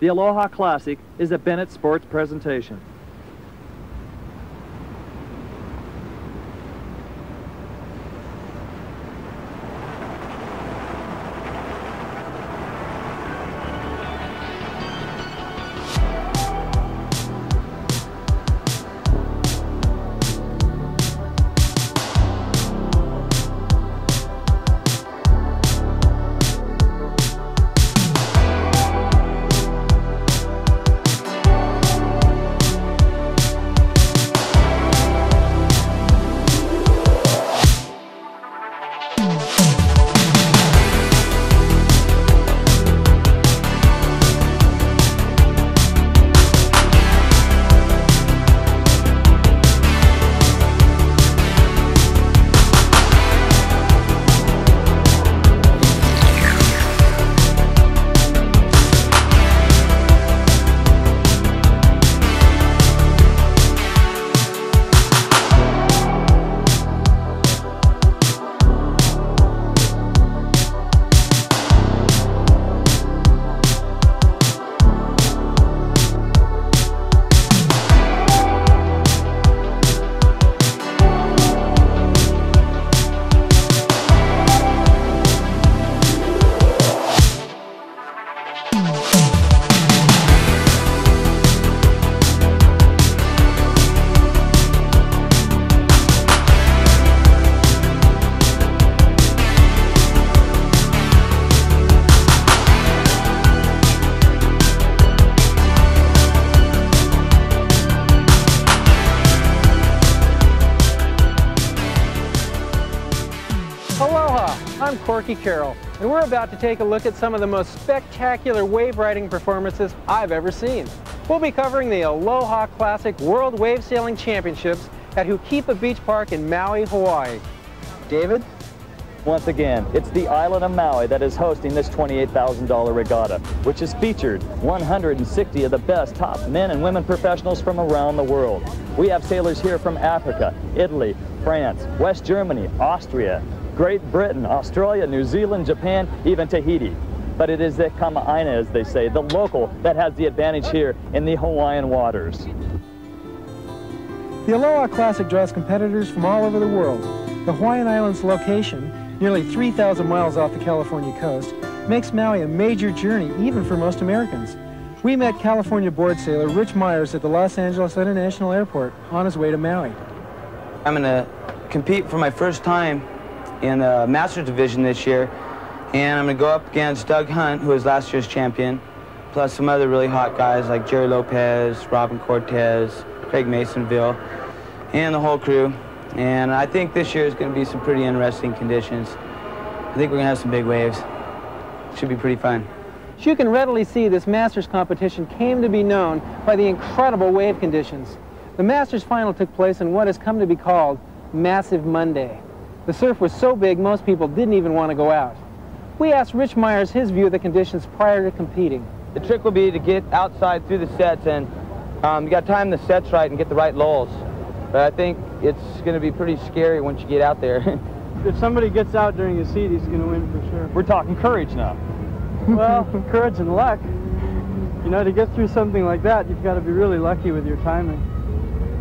The Aloha Classic is a Bennett Sports presentation. Carroll, and we're about to take a look at some of the most spectacular wave riding performances I've ever seen. We'll be covering the Aloha Classic World Wave Sailing Championships at Ho'okipa Beach Park in Maui, Hawaii. David? Once again, it's the island of Maui that is hosting this $28,000 regatta, which has featured 160 of the best top men and women professionals from around the world. We have sailors here from Africa, Italy, France, West Germany, Austria, Great Britain, Australia, New Zealand, Japan, even Tahiti. But it is the Kama'aina, as they say, the local, that has the advantage here in the Hawaiian waters. The Aloha Classic draws competitors from all over the world. The Hawaiian Islands location, nearly 3,000 miles off the California coast, makes Maui a major journey even for most Americans. We met California board sailor Rich Myers at the Los Angeles International Airport on his way to Maui. I'm going to compete for my first time in the Masters Division this year, and I'm going to go up against Doug Hunt, who was last year's champion, plus some other really hot guys like Jerry Lopez, Robin Cortez, Craig Maisonville, and the whole crew. And I think this year is going to be some pretty interesting conditions. I think we're going to have some big waves. Should be pretty fun. As you can readily see, this Masters competition came to be known by the incredible wave conditions. The Masters final took place on what has come to be called Massive Monday. The surf was so big, most people didn't even want to go out. We asked Rich Myers his view of the conditions prior to competing. The trick will be to get outside through the sets, and um, you got to time the sets right and get the right lulls. But I think it's going to be pretty scary once you get out there. if somebody gets out during a seat, he's going to win for sure. We're talking courage now. well, courage and luck. You know, to get through something like that, you've got to be really lucky with your timing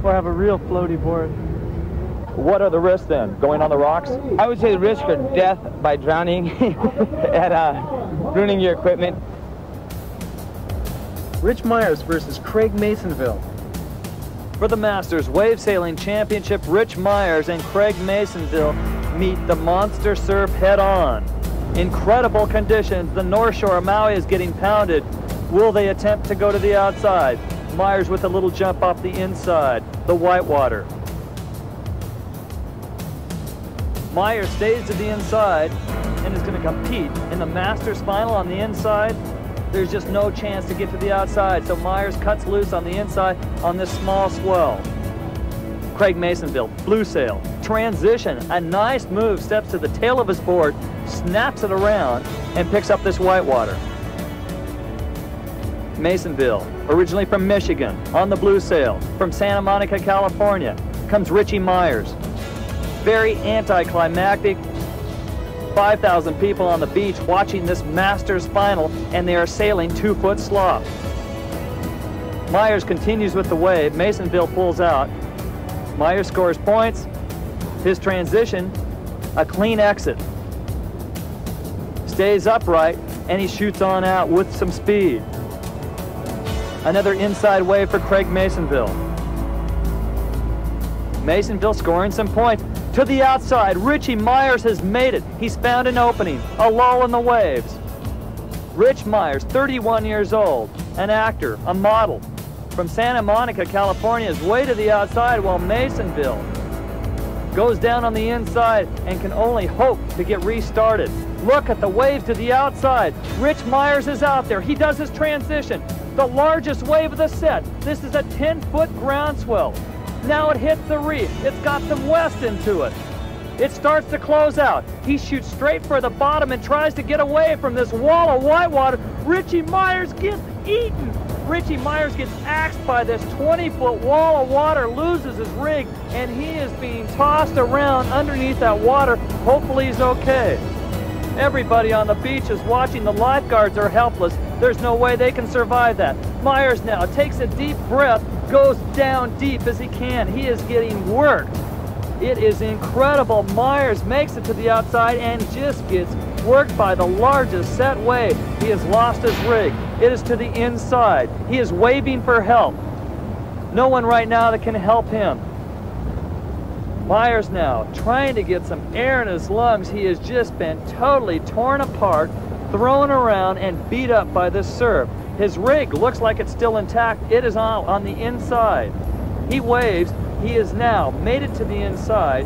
or have a real floaty board. What are the risks then? Going on the rocks? I would say the risk are death by drowning and uh, ruining your equipment. Rich Myers versus Craig Maisonville. For the Masters Wave Sailing Championship, Rich Myers and Craig Maisonville meet the monster surf head on. Incredible conditions. The North Shore of Maui is getting pounded. Will they attempt to go to the outside? Myers with a little jump off the inside. The whitewater. Myers stays to the inside and is going to compete in the Masters final on the inside. There's just no chance to get to the outside, so Myers cuts loose on the inside on this small swell. Craig Maisonville, blue sail, transition, a nice move, steps to the tail of his board, snaps it around, and picks up this whitewater. Maisonville, originally from Michigan, on the blue sail, from Santa Monica, California, comes Richie Myers. Very anticlimactic. 5,000 people on the beach watching this Masters final, and they are sailing two-foot slop. Myers continues with the wave. Maisonville pulls out. Myers scores points. His transition, a clean exit. Stays upright, and he shoots on out with some speed. Another inside wave for Craig Maisonville. Maisonville scoring some points. To the outside, Richie Myers has made it. He's found an opening, a lull in the waves. Rich Myers, 31 years old, an actor, a model, from Santa Monica, California, is way to the outside while Maisonville goes down on the inside and can only hope to get restarted. Look at the waves to the outside. Rich Myers is out there. He does his transition. The largest wave of the set. This is a 10-foot groundswell. Now it hits the reef. It's got some west into it. It starts to close out. He shoots straight for the bottom and tries to get away from this wall of whitewater. Richie Myers gets eaten. Richie Myers gets axed by this 20-foot wall of water, loses his rig, and he is being tossed around underneath that water. Hopefully he's okay. Everybody on the beach is watching. The lifeguards are helpless. There's no way they can survive that. Myers now takes a deep breath, goes down deep as he can. He is getting worked. It is incredible. Myers makes it to the outside and just gets worked by the largest set wave. He has lost his rig. It is to the inside. He is waving for help. No one right now that can help him. Myers now trying to get some air in his lungs. He has just been totally torn apart, thrown around, and beat up by this surf. His rig looks like it's still intact. It is on, on the inside. He waves. He has now made it to the inside.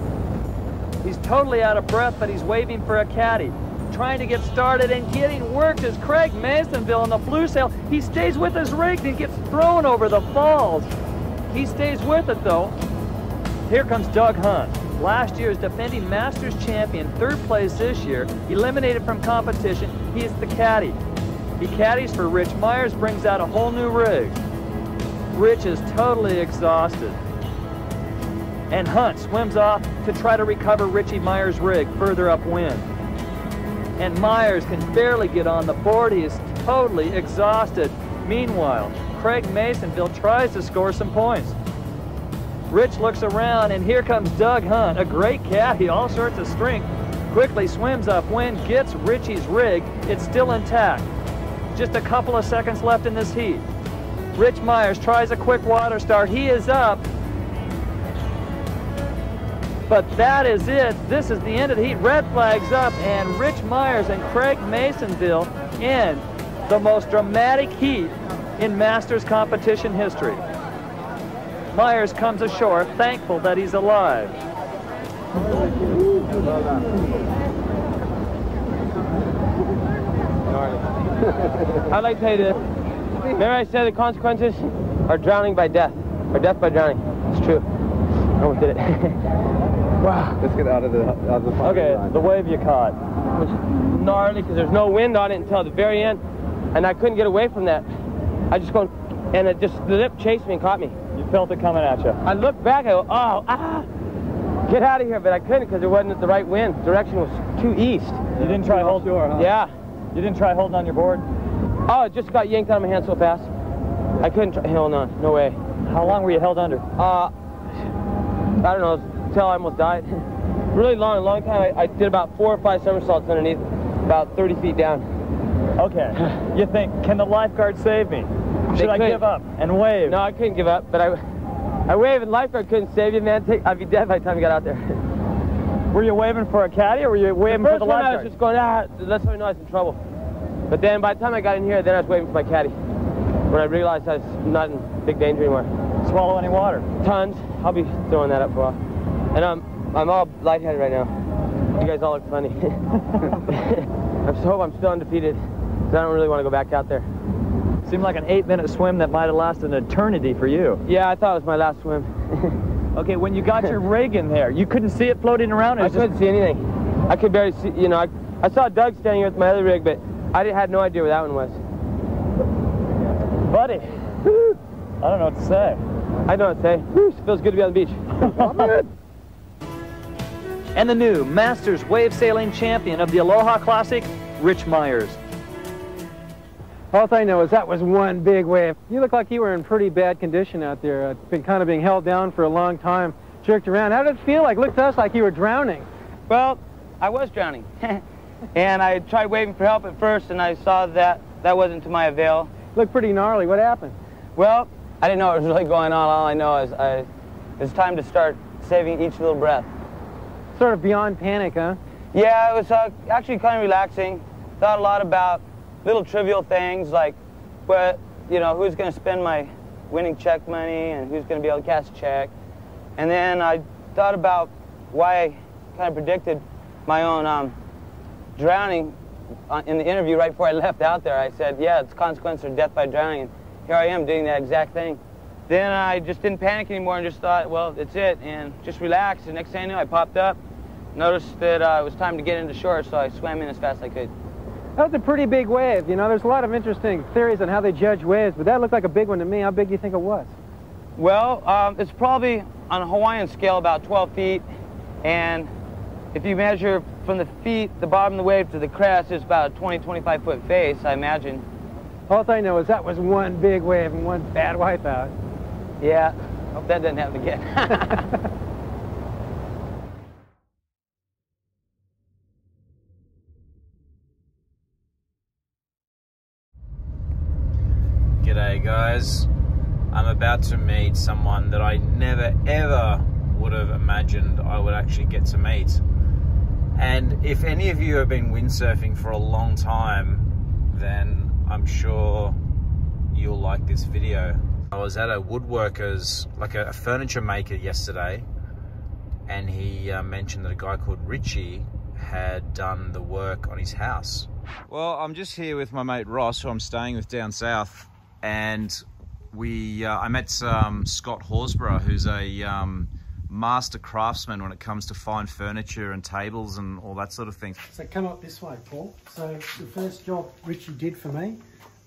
He's totally out of breath, but he's waving for a caddy. Trying to get started and getting worked is Craig Maisonville in the blue sail. He stays with his rig and gets thrown over the falls. He stays with it though. Here comes Doug Hunt. Last year's defending Masters champion, third place this year, eliminated from competition. He is the caddy. He caddies for Rich Myers, brings out a whole new rig. Rich is totally exhausted. And Hunt swims off to try to recover Richie Myers' rig further upwind. And Myers can barely get on the board. He is totally exhausted. Meanwhile, Craig Maisonville tries to score some points. Rich looks around, and here comes Doug Hunt, a great caddy, all sorts of strength. Quickly swims upwind, gets Richie's rig. It's still intact. Just a couple of seconds left in this heat. Rich Myers tries a quick water start. He is up. But that is it. This is the end of the heat. Red flags up, and Rich Myers and Craig Maisonville end the most dramatic heat in Masters competition history. Myers comes ashore, thankful that he's alive. I'd like to tell you this. Remember I said the consequences are drowning by death, or death by drowning. It's true. I almost did it. wow. Let's get out of the out of the Okay, line. the wave you caught. It was gnarly because there's no wind on it until the very end, and I couldn't get away from that. I just go, and it just the lip chased me and caught me. Felt it coming at you. I looked back, I go, oh, ah, get out of here, but I couldn't because it wasn't the right wind. Direction was too east. You didn't try hold Offshore, huh? Yeah. You didn't try holding on your board. Oh, it just got yanked out of my hand so fast. I couldn't try, hell no, no way. How long were you held under? Uh, I don't know, until I almost died. really long, long time. I, I did about four or five somersaults underneath, about 30 feet down. Okay. You think, can the lifeguard save me? Should I give up and wave? No, I couldn't give up, but I, I waved and lifeguard couldn't save you, man. Take, I'd be dead by the time you got out there. Were you waving for a caddy or were you waving the for the one I was just going, ah, that's how I know I was in trouble. But then by the time I got in here, then I was waving for my caddy. When I realized I was not in big danger anymore. Swallow any water? Tons. I'll be throwing that up for a while. And um, I'm all lightheaded right now. You guys all look funny. I just hope I'm still undefeated. 'cause I don't really want to go back out there. Seemed like an eight-minute swim that might have lasted an eternity for you. Yeah, I thought it was my last swim. Okay, when you got your rig in there, you couldn't see it floating around? It I just- couldn't see anything. I could barely see, you know, I, I saw Doug standing here with my other rig, but I had no idea where that one was. Buddy, I don't know what to say. I know what to say. Whew, feels good to be on the beach. And the new Masters Wave Sailing Champion of the Aloha Classic, Rich Myers. All I know is that was one big wave. You look like you were in pretty bad condition out there. Uh, been kind of being held down for a long time, jerked around. How did it feel like? Looked to us like you were drowning. Well, I was drowning. and I tried waving for help at first, and I saw that that wasn't to my avail. Looked pretty gnarly. What happened? Well, I didn't know what was really going on. All I know is I, it's time to start saving each little breath. Sort of beyond panic, huh? Yeah, it was uh, actually kind of relaxing. Thought a lot about little trivial things like, what, you know, who's going to spend my winning check money and who's going to be able to cash a check. And then I thought about why I kind of predicted my own um, drowning uh, in the interview right before I left out there. I said, yeah, it's consequence of death by drowning. And here I am doing that exact thing. Then I just didn't panic anymore and just thought, well, it's it, and just relaxed. The next thing I knew, I popped up, noticed that uh, it was time to get into shore, so I swam in as fast as I could. That was a pretty big wave. You know, there's a lot of interesting theories on how they judge waves, but that looked like a big one to me. How big do you think it was? Well, um, it's probably on a Hawaiian scale about 12 feet, and if you measure from the feet, the bottom of the wave to the crest, it's about a 20, 25 foot face, I imagine. All I know is that was one big wave and one bad wipeout. Yeah, hope that doesn't happen again. Guys. I'm about to meet someone that I never ever would have imagined I would actually get to meet. And if any of you have been windsurfing for a long time, then I'm sure you'll like this video. I was at a woodworker's, like a, furniture maker yesterday, and he uh, mentioned that a guy called Richie had done the work on his house. Well, I'm just here with my mate Ross, who I'm staying with down south, and we uh, I met um, Scott Horsburgh, who's a um, master craftsman when it comes to fine furniture and tables and all that sort of thing. So come up this way, Paul. So the first job Richie did for me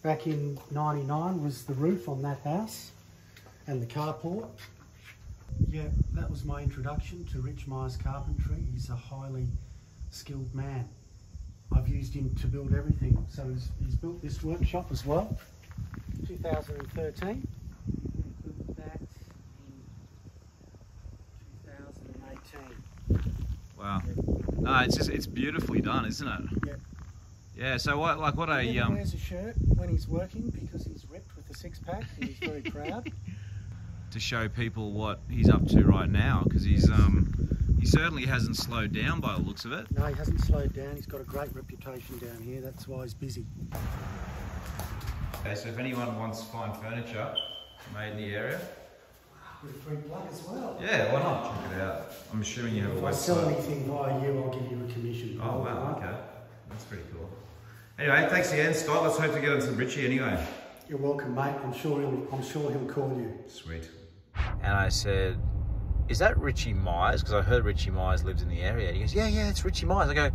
back in 99 was the roof on that house and the carport. Yeah, that was my introduction to Rich Myers Carpentry. He's a highly skilled man. I've used him to build everything. So he's, he's built this workshop as well, 2013. That in 2018. Wow. No, it's just it's beautifully done, isn't it? Yeah. Yeah. So what, like, what a He um. wears a shirt when he's working because he's ripped with the six pack and he's very proud. to show people what he's up to right now because he's um he certainly hasn't slowed down by the looks of it. No, he hasn't slowed down. He's got a great reputation down here. That's why he's busy. Okay, so if anyone wants fine furniture made in the area, With free plug as well. yeah, why not check it out? I'm assuming you have a If I sell anything via you, I'll give you a commission. Oh wow, okay, that's pretty cool. Anyway, thanks again, Scott. Let's hope to get on some Richie anyway. You're welcome, mate. I'm sure he'll. I'm sure he'll call you. Sweet. And I said, "Is that Richie Myers?" Because I heard Richie Myers lives in the area. He goes, "Yeah, yeah, it's Richie Myers." I go,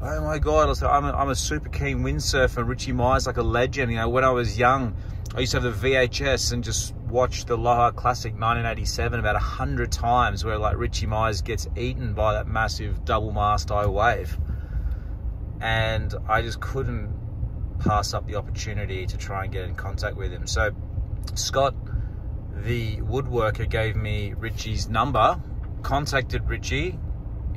"Oh my god!" Said, "I'm a, I'm a super keen windsurfer. Richie Myers, like a legend. You know, when I was young, I used to have the VHS and just watch the Aloha Classic 1987 about a hundred times, where like Richie Myers gets eaten by that massive double mast eye wave." And I just couldn't pass up the opportunity to try and get in contact with him. So, Scott the woodworker gave me Richie's number, contacted Richie.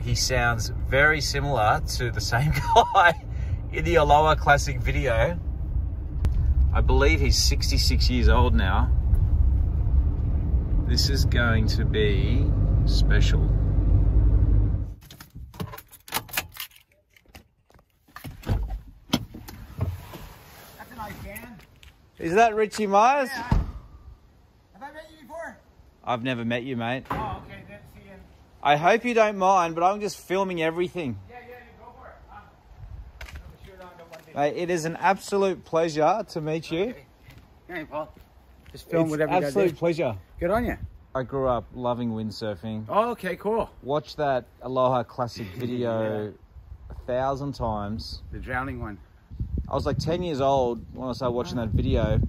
He sounds very similar to the same guy in the Aloha Classic video. I believe he's 66 years old now. This is going to be special. That's a nice can. Is that Richie Myers? Yeah. Have I met you before? I've never met you, mate. Oh, okay. Good to see you. I hope you don't mind, but I'm just filming everything. Yeah, yeah, go for it. I'm sure I don't want to. Mate, it is an absolute pleasure to meet you. Hey, Paul. Just film It's whatever you absolute pleasure. Good on you. I grew up loving windsurfing. Oh, okay, cool. Watched that Aloha Classic video a thousand times. The drowning one. I was like 10 years old when I started watching that video,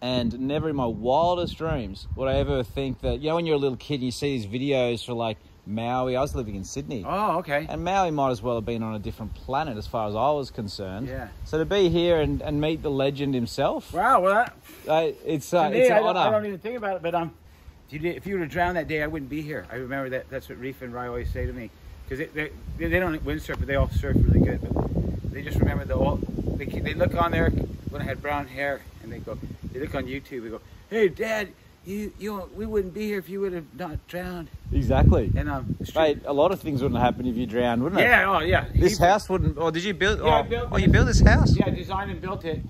and never in my wildest dreams would I ever think that, you know, when you're a little kid and you see these videos for like Maui. I was living in Sydney. Oh, okay. And Maui might as well have been on a different planet as far as I was concerned. Yeah. So to be here and, and meet the legend himself, Wow. Well, that, uh, it's uh, me, it's an I, don't, I don't even think about it. But um, if you did, if you would have drowned that day, I wouldn't be here. I remember that. That's what Reef and Rye always say to me, because they, they they don't windsurf, but they all surf really good. But they just remember the old. They, they look on there when I had brown hair, and they go. They look on YouTube. They go, "Hey, Dad, you you we wouldn't be here if you would have not drowned." Exactly. And um, it's. Mate, a lot of things wouldn't happen if you drowned, wouldn't it? Yeah. Oh, yeah. This He- house wouldn't. Or did you build? Yeah, oh, built oh, you built this house? Yeah, I designed and built it.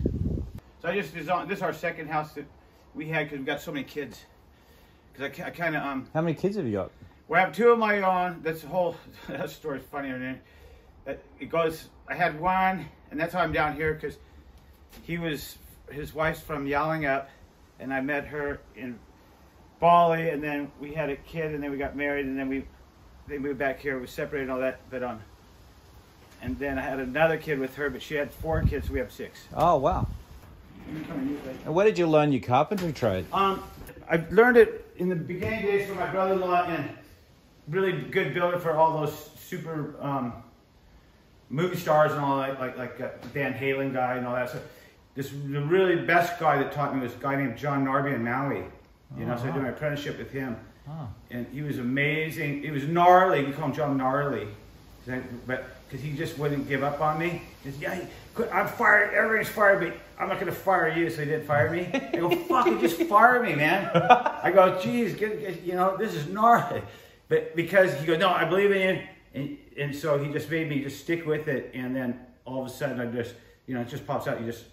So I just designed. This is our second house that we had because we've got so many kids. Because I, I kind of um. How many kids have you got? Well, I have two of my own. That's the whole. That story's funny. It, it goes. I had one, and that's why I'm down here because he was his wife's from Yallingup, and I met her in Bali, and then we had a kid, and then we got married, and then we they moved back here. We separated and all that, but um. And then I had another kid with her, but she had four kids. So we have six. Oh wow. And where did you learn your carpentry trade? Um, I learned it in the beginning days from my brother-in-law and really good builder for all those super um, movie stars and all that, like like uh, Van Halen guy and all that. So this the really best guy that taught me was a guy named John Narby in Maui. You know, so I did my apprenticeship with him, and he was amazing. He was gnarly. We call him John Gnarly, but because he just wouldn't give up on me. He said, yeah, he- I'm fired. Everybody's fired me. I'm not going to fire you. So he didn't fire me. I go, fuck, just fire me, man. I go, geez, get, get, you know, this is gnarly. But because he goes, no, I believe in you. And, and so he just made me just stick with it. And then all of a sudden I just, you know, it just pops out. You just,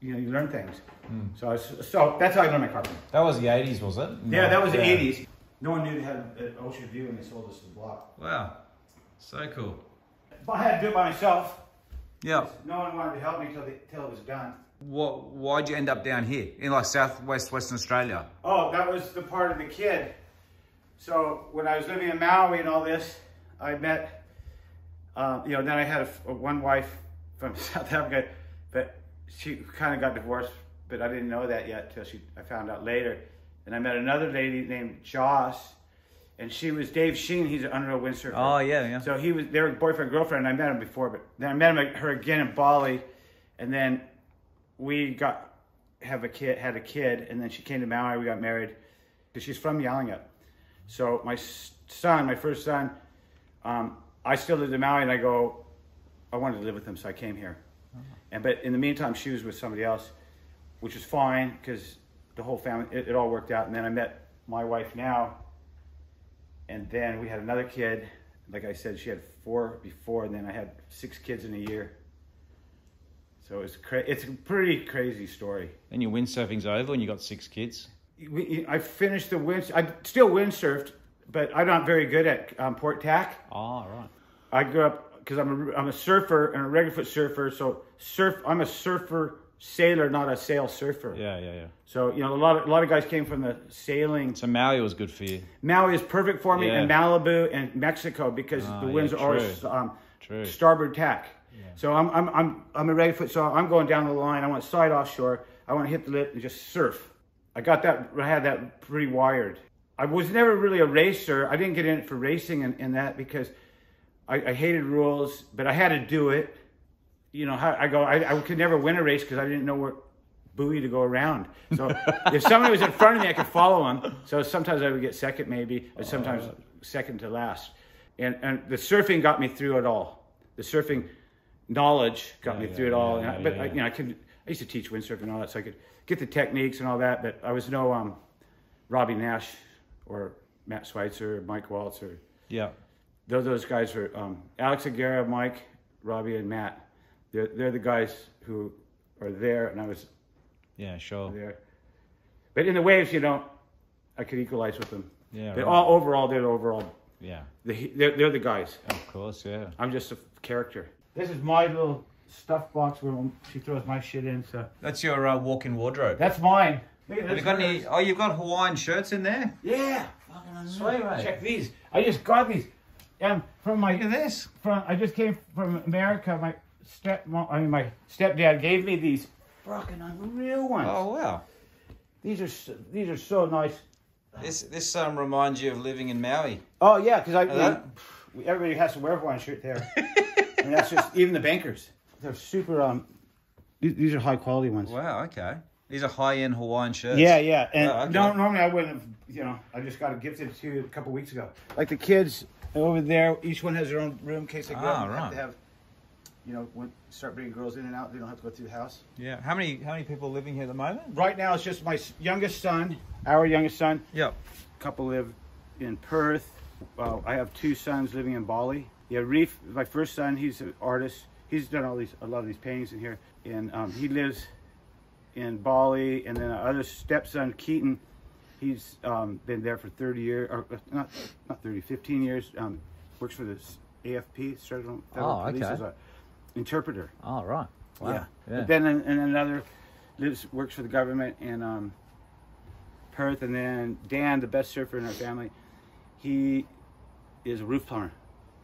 you know, you learn things. Hmm. So I was, so that's how I learned my carpentry. That was the 80s, was it? Yeah, that was the 80s. No one knew they had an ocean view and they sold us the block. Wow. So cool. But I had to do it by myself. Yeah. No one wanted to help me until, till it was done. What, why'd you end up down here in like southwest Western Australia? Oh, that was the part of the kid. So when I was living in Maui and all this, I met, um, you know, then I had a, a one wife from South Africa, but she kind of got divorced, but I didn't know that yet till she, I found out later. And I met another lady named Joss, and she was Dave Sheen. He's an unreal windsurfer. Oh, yeah, yeah. So he was, they were boyfriend girlfriend. And I met him before, but then I met him, her again in Bali, and then we got have a kid, had a kid, and then she came to Maui. We got married because she's from Yallingup. So my son, my first son, um, I still lived in Maui, and I go, I wanted to live with him, so I came here. And but in the meantime, she was with somebody else, which was fine because the whole family, it, it all worked out. And then I met my wife now, and then we had another kid. Like I said, she had four before, and then I had six kids in a year. So it's cra- it's a pretty crazy story. Then your windsurfing's over and you got six kids. I finished the wind. I still windsurfed, but I'm not very good at um, port tack. Oh, right. I grew up because I'm a, I'm a surfer and a regular foot surfer. So surf. I'm a surfer sailor, not a sail surfer. Yeah, yeah, yeah. So you know, a lot of a lot of guys came from the sailing. So Maui was good for you. Maui is perfect for me, Yeah. and Malibu and Mexico because Ah, the winds yeah, are always um, True. starboard tack. So I'm I'm I'm I'm a regular foot. So I'm going down the line. I want side offshore. I want to hit the lip and just surf. I got that. I had that pretty wired. I was never really a racer. I didn't get in it for racing and, and that because I, I hated rules, but I had to do it. You know, how I go. I, I could never win a race because I didn't know where buoy to go around. So if somebody was in front of me, I could follow them. So sometimes I would get second, maybe, or sometimes second to last. And and the surfing got me through it all. The surfing knowledge got me yeah, through it all. yeah, I- yeah, but yeah, I, you know, I could. I used to teach windsurfing and all that, so I could get the techniques and all that. But I was no um, Robby Naish or Matt Schweitzer, or Mike Waltz, or Yeah. those those guys are um, Alex Aguera, Mike, Robby, and Matt. They're they're the guys who are there, and I was Yeah, sure. there. But in the waves, you know, I could equalize with them. Yeah, But right. all overall, they're overall. Yeah. The, they're, they're the guys. Of course, yeah. I'm just a character. This is my little stuff box where she throws my shit in. So That's your uh, walk-in wardrobe. that's mine. Look Have you got any? Oh, you've got Hawaiian shirts in there. Yeah. Sweet, mate. Check these. I just got these. Um, from my Look at this. from I just came from America. My step I mean my stepdad gave me these fucking unreal ones. Oh wow. These are so, these are so nice. This this um reminds you of living in Maui. Oh yeah, because I that- we- everybody has to wear a Hawaiian shirt there. and that's just even the bankers. They're super. Um, these, these are high quality ones. Wow. Okay. These are high end Hawaiian shirts. Yeah, yeah. And Oh, okay. no, normally I wouldn't have. You know, I just got it gifted to you a couple weeks ago. Like the kids over there, each one has their own room in case they go Ah, out have right. to have. You know, when, start bringing girls in and out. They don't have to go through the house. Yeah. How many how many people living here at the moment? Right now, it's just my youngest son, our youngest son. Yep. couple live in Perth. Well, I have two sons living in Bali. Yeah, Reef, my first son, he's an artist. He's done all these, a lot of these paintings in here, and um, he lives in Bali. And then our other stepson, Keaton, he's um, been there for 30 years, or uh, not not 30, 15 years. Um, works for the s- AFP, Federal Federal Oh, Police, okay. as a interpreter. Oh, right. Wow. Yeah. But then and, another lives works for the government in um, Perth, and then Dan, the best surfer in our family, he is a roof plumber.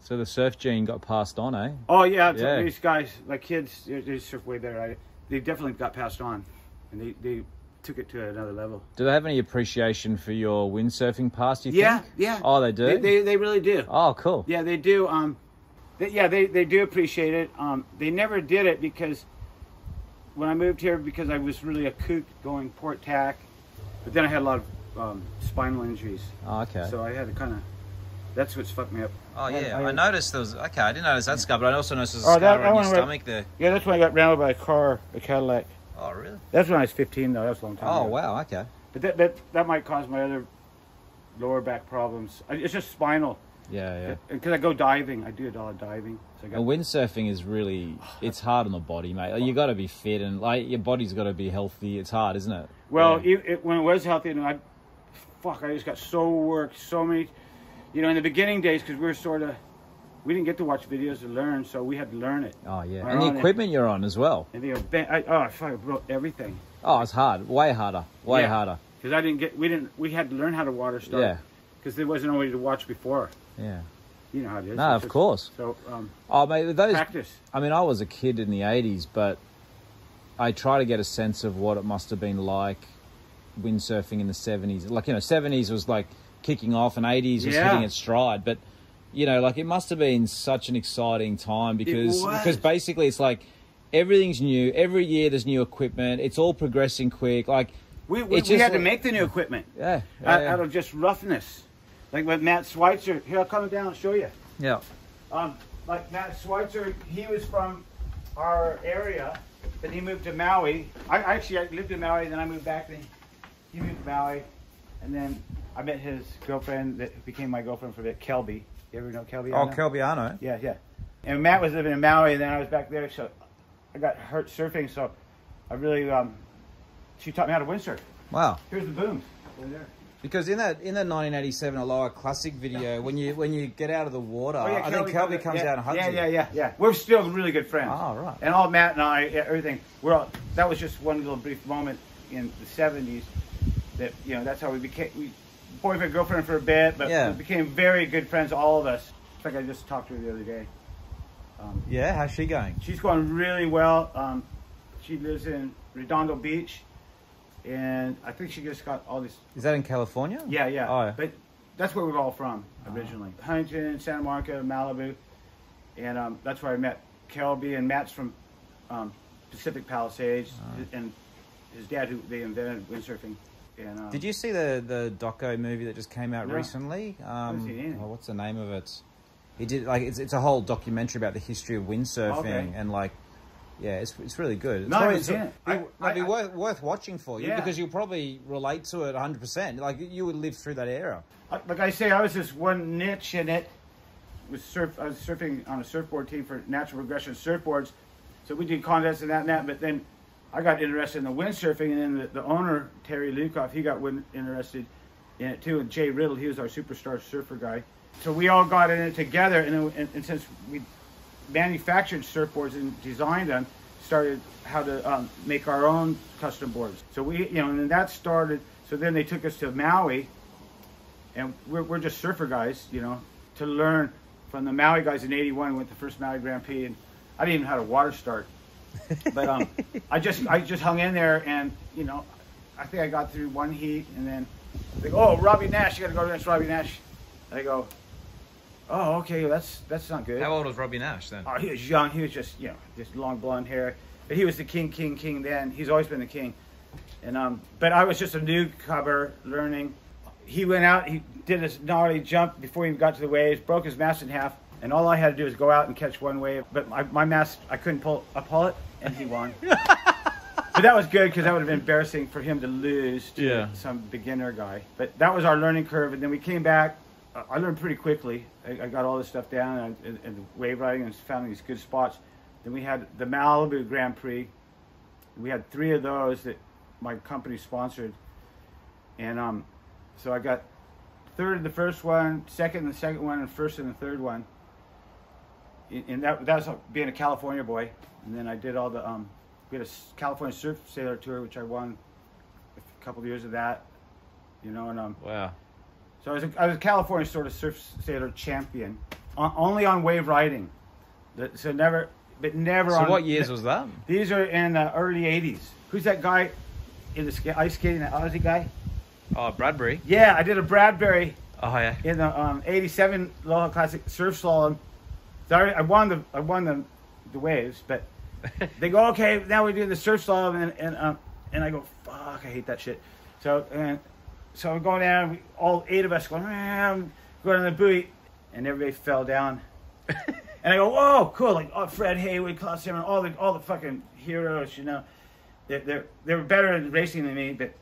So the surf gene got passed on, eh? Oh yeah, Yeah. these guys, like kids, they, they surf way better. I, they definitely got passed on, and they, they took it to another level. Do they have any appreciation for your windsurfing past, you Yeah, think? yeah. Oh, they do? They, they, they really do. Oh, cool. Yeah, they do. Um, they, yeah, they, they do appreciate it. Um, they never did it because when I moved here, because I was really a kook going port tack, but then I had a lot of um, spinal injuries. Oh, okay. So I had to kind of. That's what's fucked me up. Oh yeah. I I, had- noticed there was okay. I didn't notice that scar, but I also noticed there was a Oh, scar that- that on your one where- stomach there. Yeah, that's when I got rammed by a car, a Cadillac. Oh really? That's when I was 15, though. That was a long time Oh, ago. wow. Okay. But that, that that might cause my other lower back problems. I- It's just spinal. Yeah, yeah. Because I go diving. I do a lot of diving. So I got, And windsurfing is really, it's hard on the body, mate. You got to be fit and like your body's got to be healthy. It's hard, isn't it? Well, Yeah. it, it, when it was healthy, and I, fuck, I just got so worked, so many, you know, in the beginning days, because we were sort of, we didn't get to watch videos to learn, so we had to learn it. Oh, yeah. And the it. equipment you're on as well. And they, I, oh, I broke everything Oh, it's hard. Way harder. Way Yeah. harder. because I didn't get, we didn't, we had to learn how to water start. Yeah. Because there wasn't nobody to watch before. Yeah. You know how it is. No, It's of just- course. So, um, Oh, mate, those. practice. I mean, I was a kid in the 80s, but I try to get a sense of what it must have been like windsurfing in the 70s. Like, you know, 70s was like kicking off and 80s was Yeah. hitting its stride. But, you know, like it must have been such an exciting time because because basically it's like everything's new. Every year there's new equipment. It's all progressing quick. Like, We, we, we just had to make the new equipment yeah. out, yeah, out of just roughness. Like with Matt Schweitzer. Here, I'll come down and show you. yeah. Um, like Matt Schweitzer, he was from our area, but he moved to Maui. I I actually I lived in Maui, then I moved back. Then he moved to Maui, and then I met his girlfriend that became my girlfriend for a bit, Kelby. You ever know Kelby? Oh, Anna? Kelby Anno. Yeah, yeah. And Matt was living in Maui, and then I was back there, so I got hurt surfing. So I really, um, she taught me how to windsurf. Wow. Here's the booms. Over there. Because in that in that 1987 Aloha Classic video, when you when you get out of the water, Oh, yeah, I think Kelby comes yeah, out and hugs yeah, you. Yeah, yeah, yeah. We're still really good friends. Oh, right. And all Matt and I, yeah, everything. We're all, that was just one little brief moment in the '70s. That you know, that's how we became we boyfriend girlfriend for a bit, but Yeah. we became very good friends, all of us. In fact, I just talked to her the other day. Um, Yeah, how's she going? she's going really well. Um, she lives in Redondo Beach, and I think she just got all this Is that in California? yeah, yeah. Oh, yeah. But that's where we're all from originally. Huntington, Santa Monica, Malibu. And um, that's where I met Kelby and Matt's from um, Pacific Palisades. And his dad, who they invented windsurfing. Did you see the the doco movie that just came out No. recently? Um, oh, what's the name of it? He did like it's it's a whole documentary about the history of windsurfing Okay. and like. Yeah, it's, it's really good. It's No, probably- seen it. It'd I- be I- worth, worth watching for you Yeah. because you'll probably relate to it 100%. Like, you would live through that era. Like I say, I was just one niche in it. Was surf. I was surfing on a surfboard team for natural progression surfboards, so we did contests and that and that. But then I got interested in the windsurfing, and then the, the owner Terry Lukoff, he got wind, interested in it too. And Jay Riddle, he was our superstar surfer guy. So we all got in it together, and, and, and since we manufactured surfboards and designed them, started how to um, make our own custom boards. So we, you know, and then that started. So then they took us to Maui, and we're, we're just surfer guys, you know, to learn from the Maui guys in '81. Went the first Maui Grand Prix, and I didn't even know how to water start, but um, I just I just hung in there, and you know, I think I got through one heat, and then They go, oh, Robby Naish, you got to go against Robby Naish. And I go, oh, okay, that's that's not good. How old was Robby Naish then? Oh, he was young. He was just, you know, just long blonde hair. But he was the king, king, king then. He's always been the king. And um, but I was just a newcomer learning. He went out. He did his gnarly jump before he got to the waves. Broke his mast in half. And all I had to do was go out and catch one wave. But my, my mast, I couldn't pull uphaul it, and he won. but that was good because that would have been embarrassing for him to lose to Yeah. some beginner guy. But that was our learning curve. And then we came back. I- I learned pretty quickly. I, I got all this stuff down and, and, and wave riding and found these good spots. Then we had the Malibu Grand Prix. We had three of those that my company sponsored. And um, so I got third in the first one, second in the second one, and first in the third one. And- that, that was being a California boy. And then I did all the, um, we had a California Surf Sailor Tour, which I won a couple of years of that. You know, and um, Wow. so I was a, I was a California sort of surf sailor champion, on, only on wave riding. So never, but never So on. what years was that? These are in the early '80s. Who's that guy in the ice skating? That Aussie guy? Oh, Bradbury. Yeah, I did a Bradbury Oh yeah. in the um, '87 Aloha Classic surf slalom. So I, won the I won the the waves, but they go okay. Now we're doing the surf slalom, and and um, and I go fuck, I hate that shit. So and so I'm going down. We, all eight of us going "Ram," going on the buoy, and everybody fell down. and I go, whoa, cool! Like oh, Fred Haywood, Klaus Zimmer, all the all the fucking heroes, you know. They're they're, they were better at racing than me, but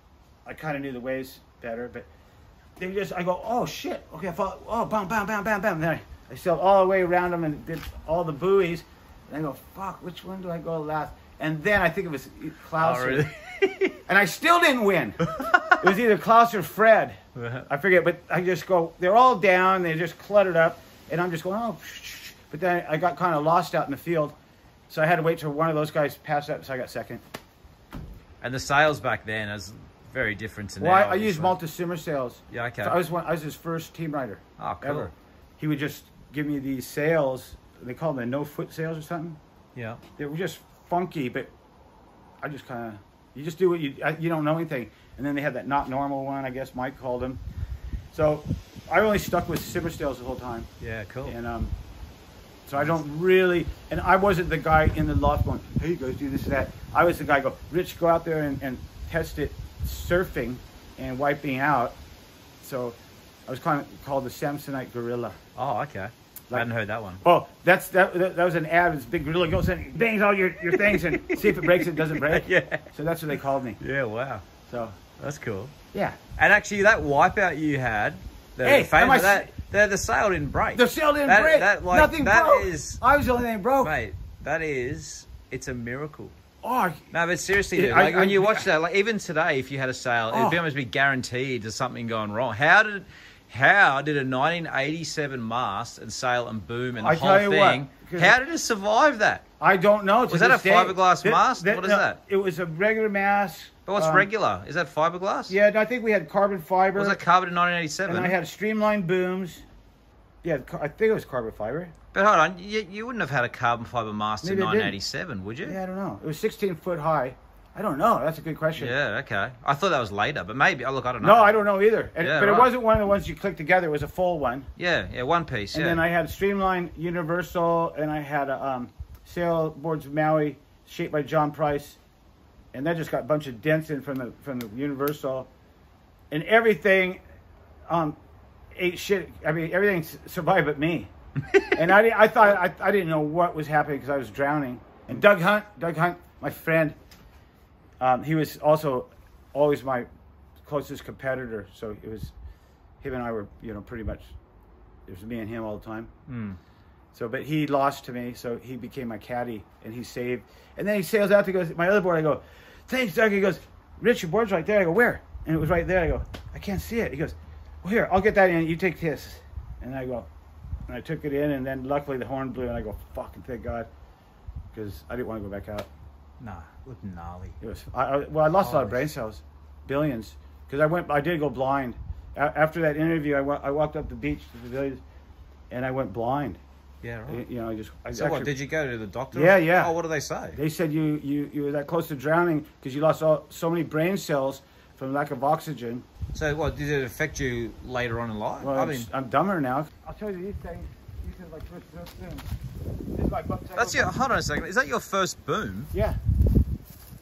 I kind of knew the ways better, but they just I go, oh shit, okay, I fall, oh bam, bam, bam, bam, bam. Then I, I sailed all the way around them and did all the buoys. And I go, fuck, which one do I go last? And then I think it was Klaus. Oh, or- and I still didn't win. it was either Klaus or Fred. I forget, but I just go, they're all down, they're just cluttered up, and I'm just going, oh, but then I got kind of lost out in the field. So I had to wait till one of those guys passed up, so I got second. And the sales back then is very different to Well, now. I, I used obviously. Malta Simmer sails. Yeah, okay. So I was one, I was his first team rider. Oh, cool. Ever. He would just give me these sails. They call them the no foot sails or something. Yeah. They were just funky, but I just kind of you just do what you you don't know anything. And then they had that not normal one. I guess Mike called them. So I only stuck with Simmer sails the whole time. Yeah. Cool. And um, so I don't really, and I wasn't the guy in the loft going, hey, you guys do this and that. I was the guy go, Rich, go out there and, and test it surfing and wiping out. So I was kind of called the Samsonite Gorilla. Oh, okay. I hadn't heard that one. Well, that's that, that, that was an ad. It's big gorilla goes in, bangs all your, your things, and see if it breaks. It doesn't break. Yeah. So that's what they called me. Yeah. Wow. So That's cool. yeah, And actually, that wipeout you had, the, Hey, the famous, am I s- that the, the sail didn't break. the sail didn't That- break. that, like, Nothing that broke. is- I was the only thing broke. mate. That is, it's a miracle. Oh, No, but seriously, dude, I- like when I- you watch that, like even today, if you had a sail, it'd oh. be Oh. almost be guaranteed there's something going wrong. How did, how did a 1987 mast and sail and boom and the I whole you what, how did it survive that? I don't know. to Was that a day. fiberglass mast? th- What is no, that? It was a regular mast. But what's um, regular? Is that fiberglass? Yeah, I think we had carbon fiber. Was that carbon in 1987? and I had streamlined booms. Yeah, I think it was carbon fiber. But hold on, you, you wouldn't have had a carbon fiber mast Maybe in 1987, would you? Yeah, I don't know. It was 16 foot high. I don't know. That's a good question. Yeah, okay. I thought that was later, but maybe. Oh, look, I don't know. No, I don't know either. And, Yeah, but right. it wasn't one of the ones you clicked together. It was a full one. Yeah, yeah, one piece. And yeah. then I had Streamline Universal, and I had a um, Sailboards Maui shaped by John Price, and that just got a bunch of dents in from the from the Universal, and everything, um, ate shit. I mean, everything survived but me. and I, I thought I, I didn't know what was happening because I was drowning. And Doug Hunt, Doug Hunt, my friend, um, he was also always my closest competitor. So it was him and I were, you know, pretty much it was me and him all the time. Hmm. So, but he lost to me, so he became my caddy, and he saved. And then he sails out to go my other board. I go, thanks, Doug. He goes, Rich, your board's right there. I go, where? And it was right there. I go, I can't see it. He goes, well, here, I'll get that in. You take this. And I go, and I took it in, and then luckily the horn blew, and I go, fucking thank God, because I didn't want to go back out. Nah, looked gnarly. It was I, I well, I lost a lot of brain cells, billions, because I went. I did go blind. A- after that interview, I, wa- I walked up the beach to the village, and I went blind. Yeah, I- right. You know, I just. I So what, did you go to the doctor? Yeah, yeah. Oh, what do they say? They said you you you were that close to drowning because you lost all, so many brain cells from lack of oxygen, So what did it affect you later on in life? Well, I I'm, mean, I'm dumber now. I'll tell you these things. Like this, this, this. This is my butt that's your. Hold on a second. Is that your first boom? Yeah.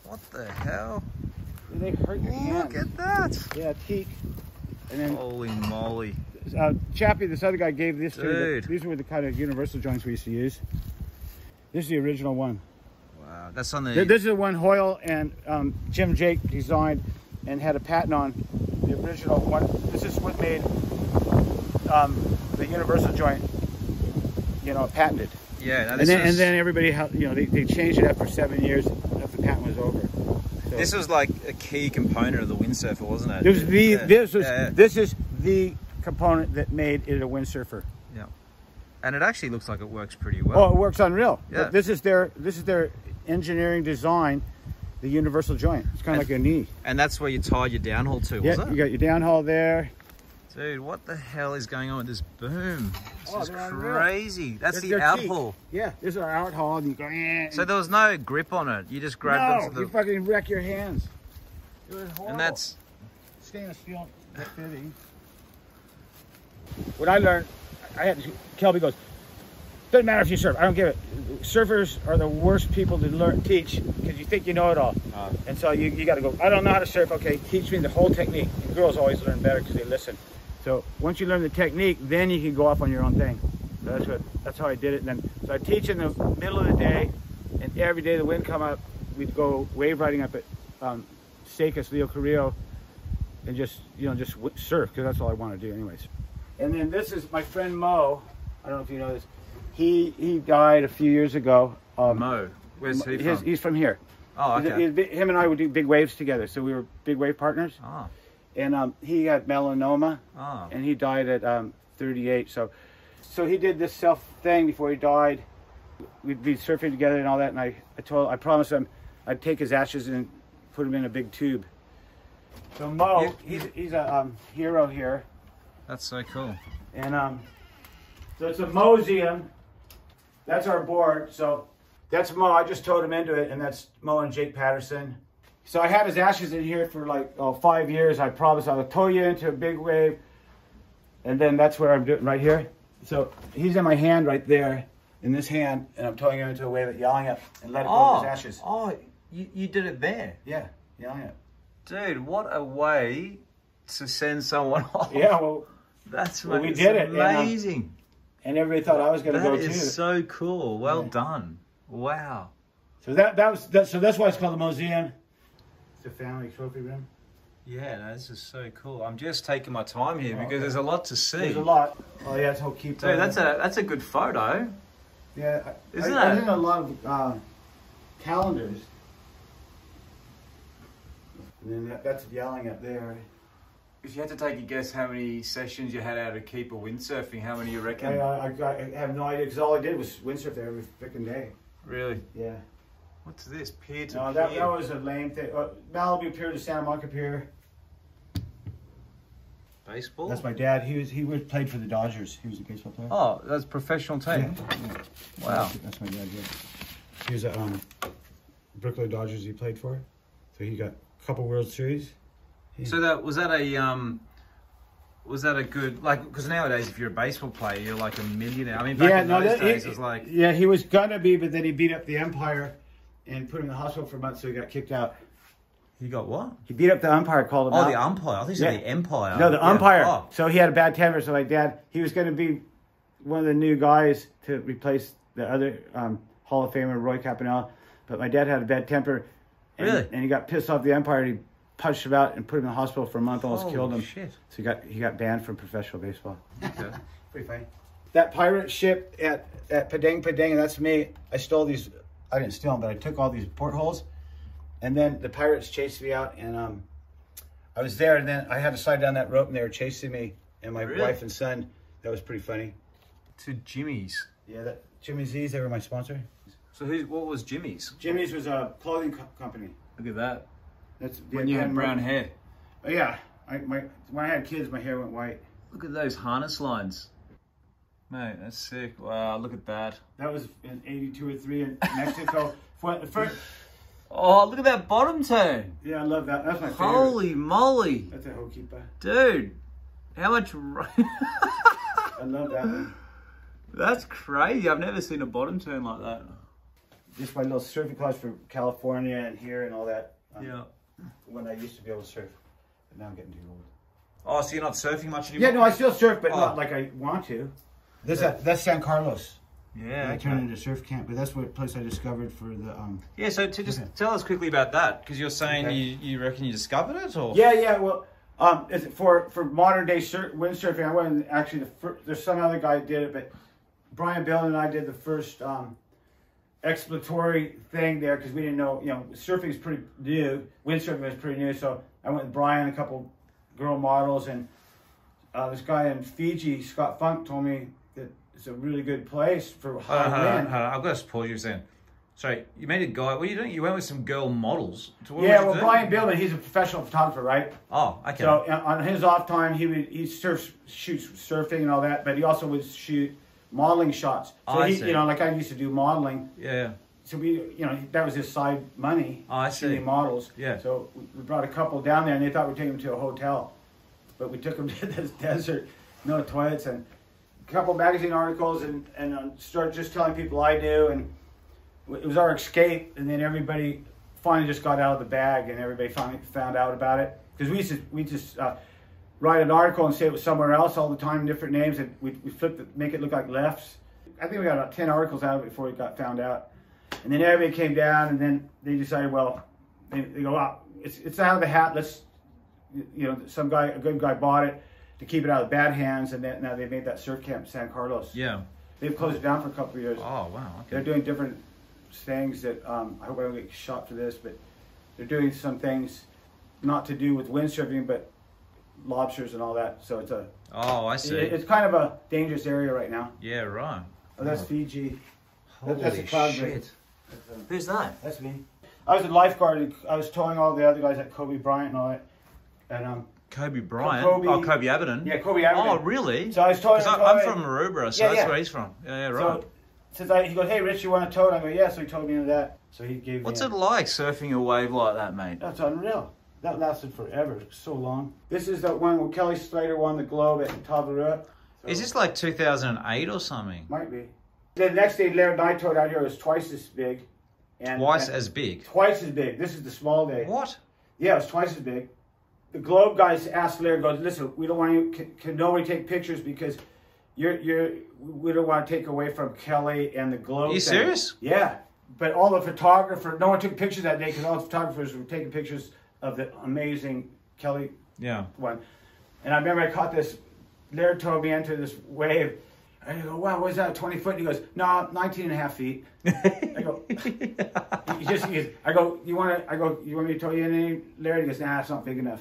What the hell? They hurt your hands. Look at that! Yeah, teak. And then Holy moly! uh, Chappie, this other guy gave this to me. These were the kind of universal joints we used to use. This is the original one. Wow, that's on the. This is the one Hoyle and um, Jim Drake designed and had a patent on. The original one. This is what made um, the universal joint, you know, patented. yeah, And then, was, and then everybody, you know, they, they changed it after seven years after the patent was over. So this was like a key component of the windsurfer, wasn't it? this was the Yeah, this was yeah, this is the component that made it a windsurfer. Yeah. And it actually looks like it works pretty well. Oh, it works unreal. Yeah. This is their this is their engineering design, the universal joint. It's kind of And- like a knee. And that's where you tied your downhaul to, was Yeah, it? you got your downhaul there. Dude, what the hell is going on with this boom? This Oh, is crazy. That's the they're cheap. Yeah, this is our out haul, and you go. Eh, So there was no grip on it. You just grabbed no, onto you the. fucking wreck your hands. It was horrible. And that's. stainless steel fitting. What I learned, I had Kelby goes. Doesn't matter if you surf. I don't give it. Surfers are the worst people to learn teach because you think you know it all, Uh, and so you, you got to go. I don't know how to surf. Okay, teach me the whole technique. And girls always learn better because they listen. So once you learn the technique, then you can go off on your own thing. So that's what. That's how I did it. And then so I teach in the middle of the day, and every day the wind come up, we'd go wave riding up at um, Stacus, Leo Carrillo, and just you know just surf because that's all I want to do anyways. And then this is my friend Mo. I don't know if you know this. He he died a few years ago. Um, Mo. Where's he his- from? He's from here. Oh, okay. him and I would do big waves together, so we were big wave partners. Oh, And um, he had melanoma, oh. and he died at um, 38. So, so he did this self thing before he died. We'd be surfing together and all that. And I, I told, I promised him, I'd take his ashes and put them in a big tube. So Mo, You- he's, he's a um, hero here, That's so cool. and um, so it's a museum. That's our board. So that's Mo. I just towed him into it, and that's Mo and Jake Patterson. So I had his ashes in here for like oh, five years. I promised I would tow you into a big wave, and then that's where I'm doing right here. So he's in my hand right there, in this hand, and I'm towing him into a wave at Yallingup and let it go with his ashes. oh, you, you did it there. Yeah, Yallingup. Dude, what a way to send someone off. Yeah, well, That's Well, we did it, and, um, amazing. and everybody thought I was going to That go is too. so cool. Well Yeah. done. Wow. So that that was that, so that's why it's called the museum. A family trophy room. Yeah, no, this is so cool. I'm just taking my time here because okay. there's a lot to see. There's a lot. Oh yeah, it's Ho'okipa. Dude, that's a that's a good photo. yeah. I, Isn't I, I did a lot of uh, calendars. And then that, that's Yallingup there. If you had to take a guess how many sessions you had out Ho'okipa windsurfing, how many you reckon? I, I, I have no idea because all I did was windsurf there every freaking day. Really? Yeah. What's this? Peer to No, peer. that, that was a lame thing. Uh, Malibu Pier to Santa Monica Pier. baseball. That's my dad. He was he was played for the Dodgers. He was a baseball player. Oh, that's professional team. Wow. That's my dad, yeah. He was a um, Brooklyn Dodgers he played for. So he got a couple World Series. So that was that a um, was that a good like? Because nowadays, if you're a baseball player, you're like a millionaire. I mean, back in those that- days, he, it was like yeah, he was gonna be, but then he beat up the umpire and put him in the hospital for a month, so he got kicked out. He got what? He beat up the umpire, called him Oh, out. the umpire. I think Yeah. the empire. No, the Yeah. umpire. Oh. So he had a bad temper. So my dad, he was going to be one of the new guys to replace the other um, Hall of Famer Roy Campanella. But my dad had a bad temper. And, Really? And he got pissed off the umpire. And he punched him out and put him in the hospital for a month. Almost Holy killed him. shit. So he got he got banned from professional baseball. Pretty funny. That pirate ship at at Padang Padang, that's me. I stole these. I didn't steal them, but I took all these portholes, and then the pirates chased me out, and um, I was there, and then I had to slide down that rope, and they were chasing me and my Really? wife and son. That was pretty funny. To Jimmy's. Yeah, that Jimmy's Z's, they were my sponsor. So who? What was Jimmy's? Jimmy's was a clothing co- company. Look at that. That's When you had brown hair. Oh, yeah, I, my when I had kids, my hair went white. Look at those harness lines. Mate, that's sick. Wow, look at that. That was in '82 or three in Mexico. For- for- Oh, look at that bottom turn. Yeah, I love that. That's my favorite. Holy moly. That's a Ho'okipa. Dude, how much... I love that one. That's crazy. I've never seen a bottom turn like that. Just my little surfing class for California and here and all that. um, Yeah. When I used to be able to surf. But now I'm getting too old. Oh, so you're not surfing much anymore? Yeah, no, I still surf, but Oh. not like I want to. Uh, that's San Carlos. Yeah, I okay. turned into surf camp, but that's what place I discovered for the um. Yeah, so to just Okay. tell us quickly about that, because you're saying Okay. you, you reckon you discovered it, or? Yeah, yeah. Well, um, is it for for modern day sur- windsurfing, I went and actually the fir- there's some other guy did it, but Brian Bill and I did the first um, exploratory thing there because we didn't know, you know, surfing is pretty new, windsurfing is pretty new. So I went with Brian, a couple girl models, and uh, this guy in Fiji, Scott Funk, told me it's a really good place for high hold on, wind. I've got to pause you second. Sorry, you made a guy. What are you doing? You went with some girl models. So Yeah, well. Brian Bielmann, he's a professional photographer, right? Oh, okay. So uh, on his off time, he would he surfs, shoots surfing and all that, but he also would shoot modeling shots. So Oh, I he, see. you know, like I used to do modeling. yeah. So we, you know, that was his side money. Oh, I see. Models. Yeah. So we- brought a couple down there, and they thought we'd take them to a hotel, but we took them to this desert, no toilets, and couple magazine articles, and and uh, start just telling people I do, and it was our escape, and then everybody finally just got out of the bag, and everybody finally found out about it because we to we just uh, write an article and say it was somewhere else all the time, different names, and we we it, make it look like lefts. I think we got about ten articles out of it before it got found out, and then everybody came down, and then they decided, well, they, they go, wow, it's it's out of the hat. Let's, you know, some guy, a good guy bought it to keep it out of bad hands, and then now they made that surf camp San Carlos. Yeah. They've closed it down for a couple of years. Oh, wow. Okay. They're doing different things that um, I hope I don't get shot for this, but they're doing some things not to do with windsurfing, but lobsters and all that. So it's a Oh, I see. it- it's kind of a dangerous area right now. yeah, right. Oh, that's Fiji. Holy that's a Cloudbreak. shit. Who's that? That's me. I was a lifeguard. I was towing all the other guys at Kobe Bryant and all that. And um, Kobe Bryant. Kobe- oh, Koby Abberton. yeah, Koby Abberton. Oh, really? So I was. 'Cause I- I'm from Maroubra, so Yeah, that's yeah. where he's from. Yeah, yeah, right. So since I, he goes, hey Rich, you want to tow? I go, yeah. So he told me that. So he gave me. What's it a- like surfing a wave like that, mate? That's unreal. That lasted forever, so long. This is the one where Kelly Slater won the Globe at Tavarua. So Is this like 2008 or something? might be? The next day, Laird and I towed out here was twice as big, and Twice and as big. twice as big. This is the small day. What? Yeah, it was twice as big. The Globe guys asked Laird, "Goes, listen, we don't want you. Can, can nobody take pictures because you're you're we don't want to take away from Kelly and the Globe." Are you thing." serious? Yeah, but all the photographer, no one took pictures that day because all the photographers were taking pictures of the amazing Kelly Yeah. one. And I remember I caught this. Laird told me into this wave. And I go, wow, what's that? 20 foot? And he goes, no, 19 and a half feet. I go, he just, he goes, I go, you want to, I go, you want me to tell you anything? Laird, he goes, nah, it's not big enough.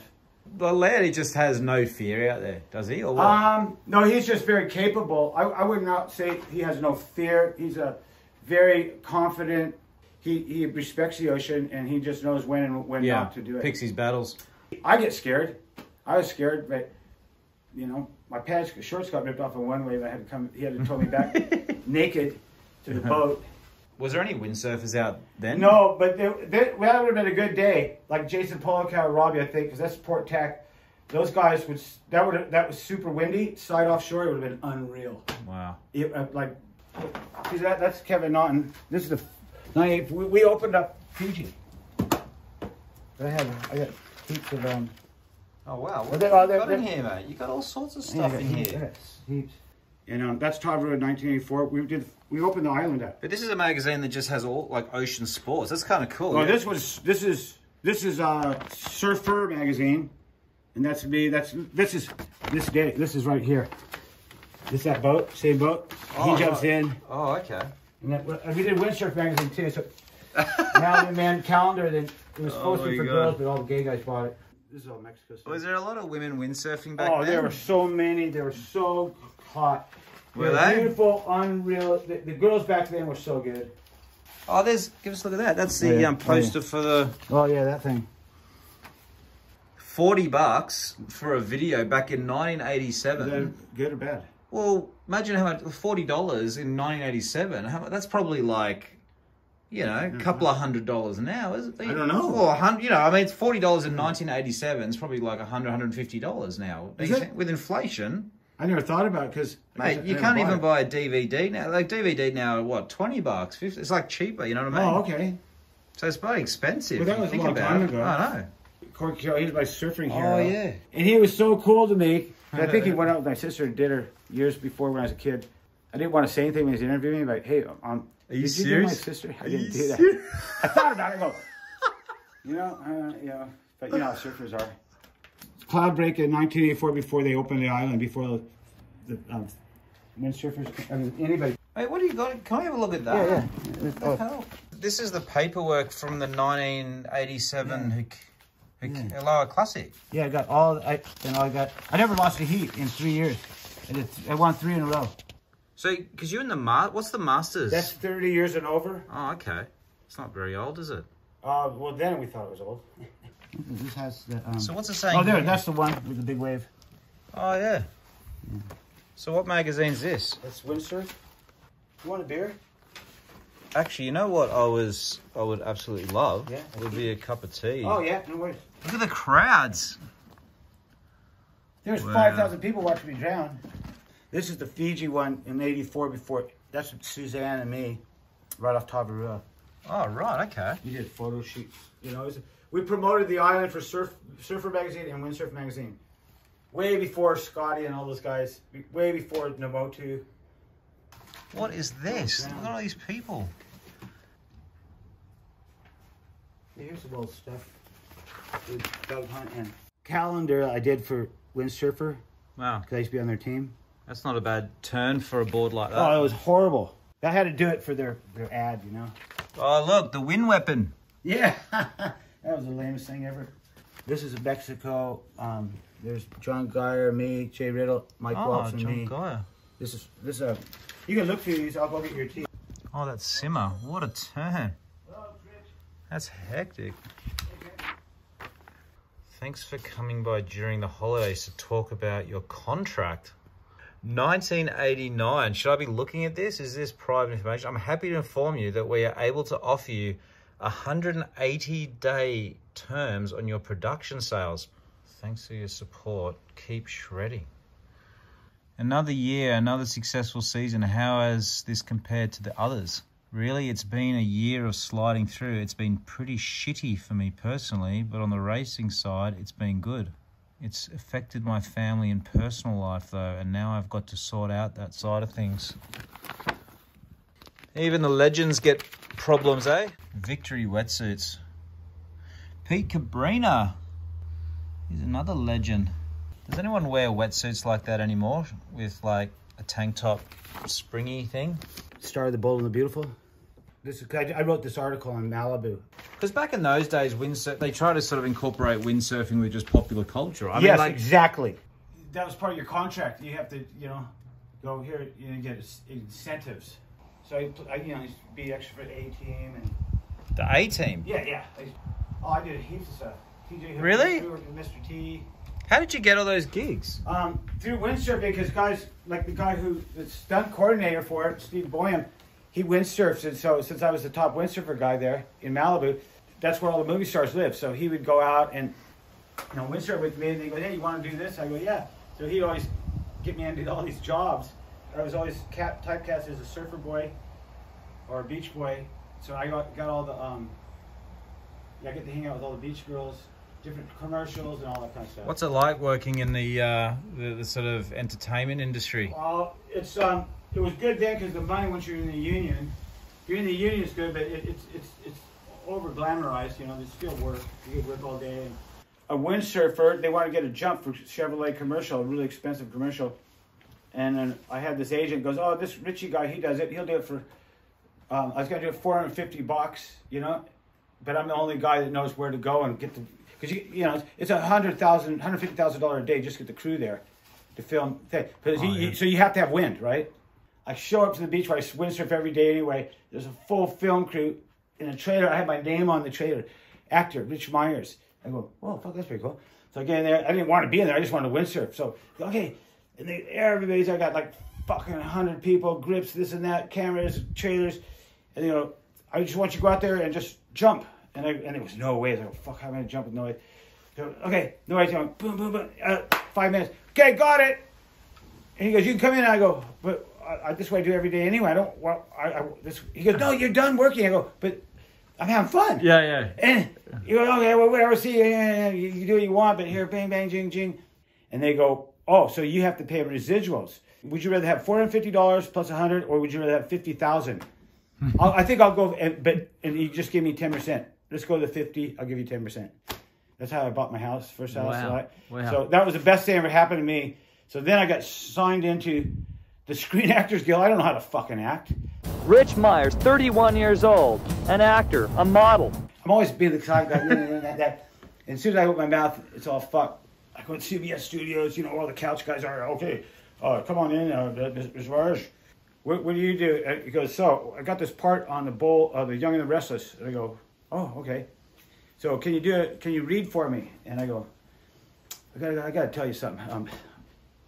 The lad, he just has no fear out there, does he? Or what? Um, no, he's just very capable. I, I would not say he has no fear. He's a very confident. He, he respects the ocean and he just knows when and when yeah. not to do it. Picks his battles. I get scared. I was scared, but you know, my pants shorts got ripped off in one wave. I had to come. He had to tow me back naked to the boat. Was there any windsurfers out then? No, but they, they, well, that would have been a good day. Like Jason Polakow or Robby, I think, because that's Port Tack. Those guys would. That would that was super windy. Side offshore, it would have been unreal. Wow. It, uh, like, see that that's Kevin Naughton. This is the 98. We, we opened up Fiji. I have I got heaps of um. Oh wow. Well, they- oh, you they're- got in they're- here, mate? You got all sorts of stuff I in got here. yes, heaps. And um, that's Tavarua in 1984. We did. We opened the island up. But this is a magazine that just has all like ocean sports. That's kind of cool. Well, this was. This is. This is uh, Surfer magazine, and that's me. That's this is this day. This is right here. This that boat, same boat. Oh, he jumps right. in, Oh, okay. and that, we did windsurf magazine too. So now the man calendar. Then it was supposed to Oh be for my girls, but all the gay guys bought it. This is all Mexico. stuff. Was there a lot of women windsurfing back Oh, then? there were so many. They were so hot. Were they? Beautiful, unreal. The, the girls back then were so good. Oh, there's. Give us a look at that. That's the yeah. um, poster for the Oh yeah, that thing. forty bucks for a video back in 1987. Then good or bad? Well, imagine how much forty dollars in 1987. How, that's probably like, you know, a couple of hundred dollars an hour. Is it? I don't know. Well, hundred, you know, I mean, it's forty dollars in nineteen eighty-seven. It's probably like a hundred, hundred and fifty dollars now. With inflation, I never thought about it because mate, you can't even buy a DVD now. Like DVD now, what twenty bucks? 50, it's like cheaper. You know what I mean? Oh, okay. So it's bloody expensive. Well, that was a long time it. ago. I know. Corky Carroll, he's my surfing hero. Oh yeah. And he was so cool to me. I think he went out with my sister and did her years before when I was a kid. I didn't want to say anything when he was interviewing me, but hey, um, Are you did you my sister? I Are didn't you do that. serious? I thought about it. I go, you know, uh, you know, but you know how surfers are. Cloudbreak in 1984 before they opened the island, before the, the um, windsurfers, I mean, anybody. Wait, what do you got? Can I have a look at that? Yeah, yeah. Hell? This is the paperwork from the 1987 Hic- Hic- Aloha Classic. Yeah, I got all. I you know I got. I never lost a heat in three years. I, did, I won three in a row. So, because you're in the ma- what's the Masters? That's 30 years and over. oh, okay. It's not very old, is it? Uh, well, then we thought it was old. this has the. Um, So what's it saying? oh, there. here? That's the one with the big wave. Oh yeah. So what magazine's this? It's windsurf. You want a beer? Actually, you know what I was I would absolutely love? Yeah. It would be a cup of tea. Oh yeah, no worries. Look at the crowds. There's Wow. 5,000 people watching me drown. This is the Fiji one in '84. Before that's Suzanne and me, right off Tavarua. Oh right, okay. We did photo shoots. You know, it was- we promoted the island for Surf Surfer magazine and Windsurf magazine, way before Scotty and all those guys. Way before Namotu. What is this? Look at all these people. Here's some old stuff. With Doug Hunt and calendar I did for Windsurfer Wow, because I used to be on their team. that's not a bad turn for a board like that. Oh, it was horrible. I had to do it for their their ad, you know. Oh, look, the wind weapon. Yeah, that was the lamest thing ever. This is a Mexico. Um, there's John Geyer, me, Jay Riddle, Mike Oh, Walsh, and John me. Geyer. This is this is a. You can look through these. I'll go get your tea. Oh, that's Simmer. What a turn. That's hectic. Thanks for coming by during the holidays to talk about your contract. 1989. Should I be looking at this? Is this private information? I'm happy to inform you that we are able to offer you 180 day terms on your production sales. Thanks for your support. Keep shredding. Another year, another successful season. How has this compared to the others? Really, it's been a year of sliding through. It's been pretty shitty for me personally, but on the racing side, it's been good. It's affected my family and personal life though, and now I've got to sort out that side of things. Even the legends get problems, eh? Victory wetsuits. Pete Cabrinha. He's another legend. Does anyone wear wetsuits like that anymore? With like a tank top springy thing? Star of the Bold and the Beautiful. This is. I I wrote this article on Malibu. Because back in those days, windsurf they try to sort of incorporate windsurfing with just popular culture. I yes, mean, like, exactly. That was part of your contract. You have to, you know, go here. and get incentives. So I, I you know, I used to be extra for the A team and the A team. yeah, yeah. I, oh, I did heaps of stuff. TJ Really? Stewart, and Mr. T. How did you get all those gigs? Um, through windsurfing, because guys like the guy who the stunt coordinator for it, Steve Boyum, he windsurfs, and so since I was the top windsurfer guy there in Malibu, that's where all the movie stars live. So he would go out and you know windsurf with me, and they go, "Hey, you want to do this?" I go, "Yeah." So he'd always get me into all these jobs. I was always cap, typecast as a surfer boy or a beach boy. So I got got all the um, yeah, I get to hang out with all the beach girls, different commercials, and all that kind of stuff. What's it like working in the uh, the, the sort of entertainment industry? Well, it's um, it was good then because the money once you're in the union, you're in the union is good, but it, it's it's it's over glamorized. You know, there's still work. You could work all day. And a windsurfer, they want to get a jump for Chevrolet commercial, a really expensive commercial. And then I had this agent goes, oh, this Richie guy, he does it. He'll do it for. Um, I was gonna do it 450 bucks, you know, but I'm the only guy that knows where to go and get the because you you know it's, a hundred thousand, hundred fifty thousand dollar a day just to get the crew there to film thing. Oh, you, yeah. so you have to have wind, right? I show up to the beach where I windsurf every day anyway. There's a full film crew in a trailer. I had my name on the trailer. Actor Rich Myers. I go, whoa, fuck, that's pretty cool. So I get in there. I didn't want to be in there. I just wanted to windsurf. So okay, and they, everybody's. I got like fucking hundred people, grips, this and that, cameras, trailers, and you know, I just want you to go out there and just jump. And I, and it was no way. I was like, fuck, how am I gonna jump with no way? So, okay, no way. Boom, boom, boom. Uh, five minutes. Okay, got it. And he goes, you can come in. And I go, but I, I, this way I do every day anyway. I don't. Well, I, I this. He goes, no, you're done working. I go, but I'm having fun. Yeah, yeah. And you go, okay, well, whatever. See, yeah, yeah, you, you do what you want, but here, bang, bang, jing, jing. And they go, oh, so you have to pay residuals. Would you rather have four hundred fifty dollars plus a hundred, or would you rather have fifty thousand? I think I'll go, and, but and you just give me ten percent. Let's go to fifty. I'll give you ten percent. That's how I bought my house, first house. Wow. So, I- Wow. so that was the best thing ever happened to me. So then I got signed into the Screen Actors Guild. I don't know how to fucking act. Rich Myers, 31 years old, an actor, a model. I'm always being excited about that, that, that. And as soon as I open my mouth, it's all fuck. I go to CBS Studios, you know, all the couch guys are, okay, uh, come on in, uh, Ms. Raj. What, what do you do? Uh, He goes, so I got this part on the bowl of the Young and the Restless. And I go, oh, okay. So can you do it? Can you read for me? And I go, I gotta, I gotta tell you something. Um,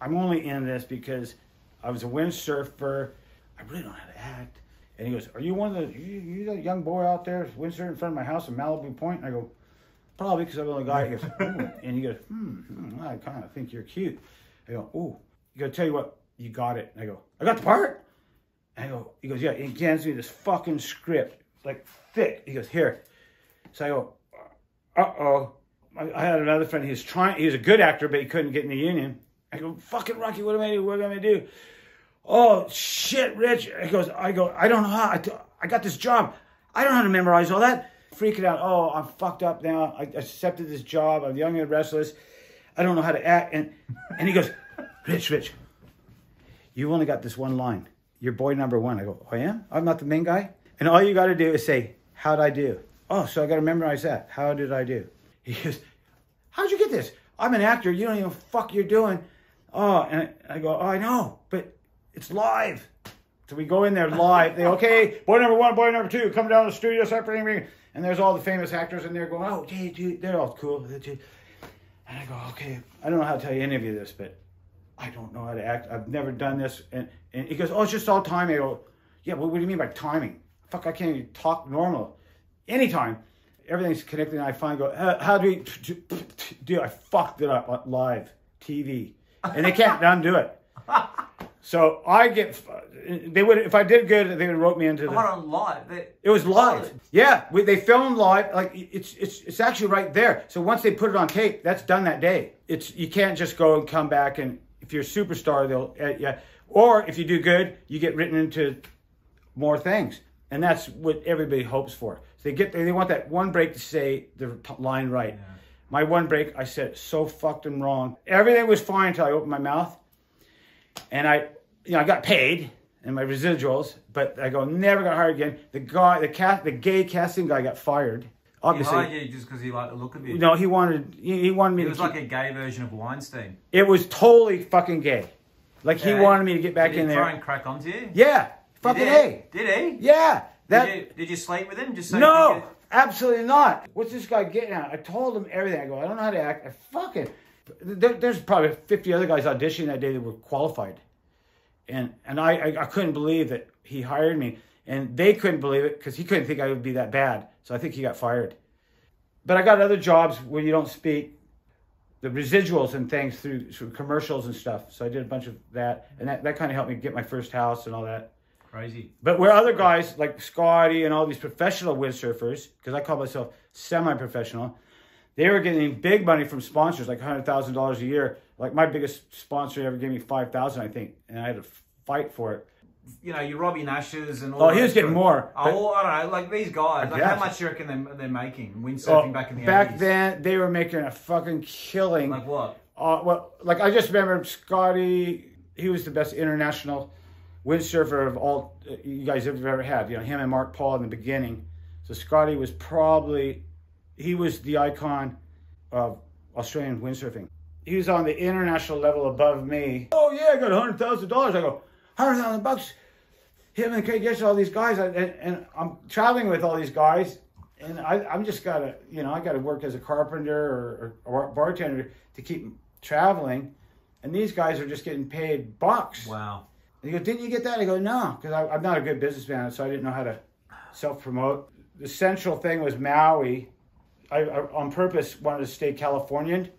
I'm only in this because I was a windsurfer. I really don't know how to act. And he goes, "Are you one of the you, you that young boy out there windsurfing in front of my house in Malibu Point?" And I go, "Probably because I'm the only guy." He goes, and he goes, "Hmm, hmm, I kind of think you're cute." I go, "Ooh." He goes, "Tell you what, you got it." And I go, "I got the part." I go, he goes, "Yeah." He hands me this fucking script, like thick. He goes, "Here." So I go, "Uh oh." I, I had another friend. He was trying. He was a good actor, but he couldn't get in the union. I go, "Fucking Rocky, what am I do? What am I do?" Oh shit, Rich. He goes, I go, I don't know how. I, I got this job. I don't know how to memorize all that. Freaking out. Oh, I'm fucked up now. I accepted this job. I'm young and restless. I don't know how to act. And and he goes, Rich, Rich, you've only got this one line. You're boy number one. I go, oh yeah? I'm not the main guy. And all you got to do is say, how'd I do? Oh, so I got to memorize that. How did I do? He goes, how'd you get this? I'm an actor. You don't even fuck you're doing. Oh, and I go, oh, I know, but it's live. So we go in there live. They okay, boy number one, boy number two, come down to the studio, bringing. And there's all the famous actors in there going, oh, gee, dude, they're all cool. And I go, okay, I don't know how to tell you any of you this, but I don't know how to act. I've never done this. And, and he goes, oh, it's just all timing. I go, yeah, but what do you mean by timing? Fuck, I can't even talk normal. Anytime. Everything's connected, and I finally go, how, how do we do? I fucked it up on live TV, and they can't undo it. So I get, they would if I did good, they would have wrote me into the. Hold on, live. They- It was live. Yeah, we, they filmed live. Like it's it's it's actually right there. So once they put it on tape, that's done that day. It's you can't just go and come back and if you're a superstar, they'll uh, yeah. Or if you do good, you get written into more things, and that's what everybody hopes for. So they get they want that one break to say the line right. My one break, I said so fucked and wrong. Everything was fine until I opened my mouth, and I, you know, I got paid and my residuals, but I go never got hired again. The guy, the cat, the gay casting guy got fired. He Obviously, hired you just because he liked the look of you. no, he wanted he, he wanted me It to was keep- like a gay version of Weinstein. it was totally fucking gay. Like he wanted me to get back Did he in try there. and crack onto you? Yeah, fucking Did a. Did he? Yeah, that. did, you, did you sleep with him? Just so no, absolutely not. What's this guy getting at? I told him everything. I go, I don't know how to act. I fucking. There, there's probably 50 other guys auditioning that day that were qualified, and and I I, I couldn't believe that he hired me, and they couldn't believe it because he couldn't think I would be that bad. So I think he got fired. But I got other jobs where you don't speak the residuals and things through, through commercials and stuff. So I did a bunch of that, and that, that kind of helped me get my first house and all that. Crazy. But where other guys like Scotty and all these professional windsurfers, because I call myself semi-professional, they were getting big money from sponsors, like hundred thousand dollars a year. Like my biggest sponsor ever gave me five thousand, I think, and I had to fight for it. You know, your Robby Naishes and all Oh, he was getting more, Oh, but- I don't know. Like these guys, like how much do you reckon they're, they're making windsurfing Well, back in the back 80s? then, they were making a fucking killing. Like what? Uh, well, like I just remember Scotty. He was the best international windsurfer of all uh, you guys have ever had. You know, him and Mark Paul in the beginning. So Scotty was probably he was the icon of Australian windsurfing. He was on the international level above me. Oh yeah, I got a hundred thousand dollars. I go hundred thousand bucks. Him and Craig Getch, all these guys, and, and I'm traveling with all these guys, and I, I'm just gotta, you know, I gotta work as a carpenter or, or, or bartender to keep traveling, and these guys are just getting paid bucks. Wow. And he goes, didn't you get that? I go, no, because I'm not a good businessman, so I didn't know how to self promote. The central thing was Maui. I, I on purpose wanted to stay Californian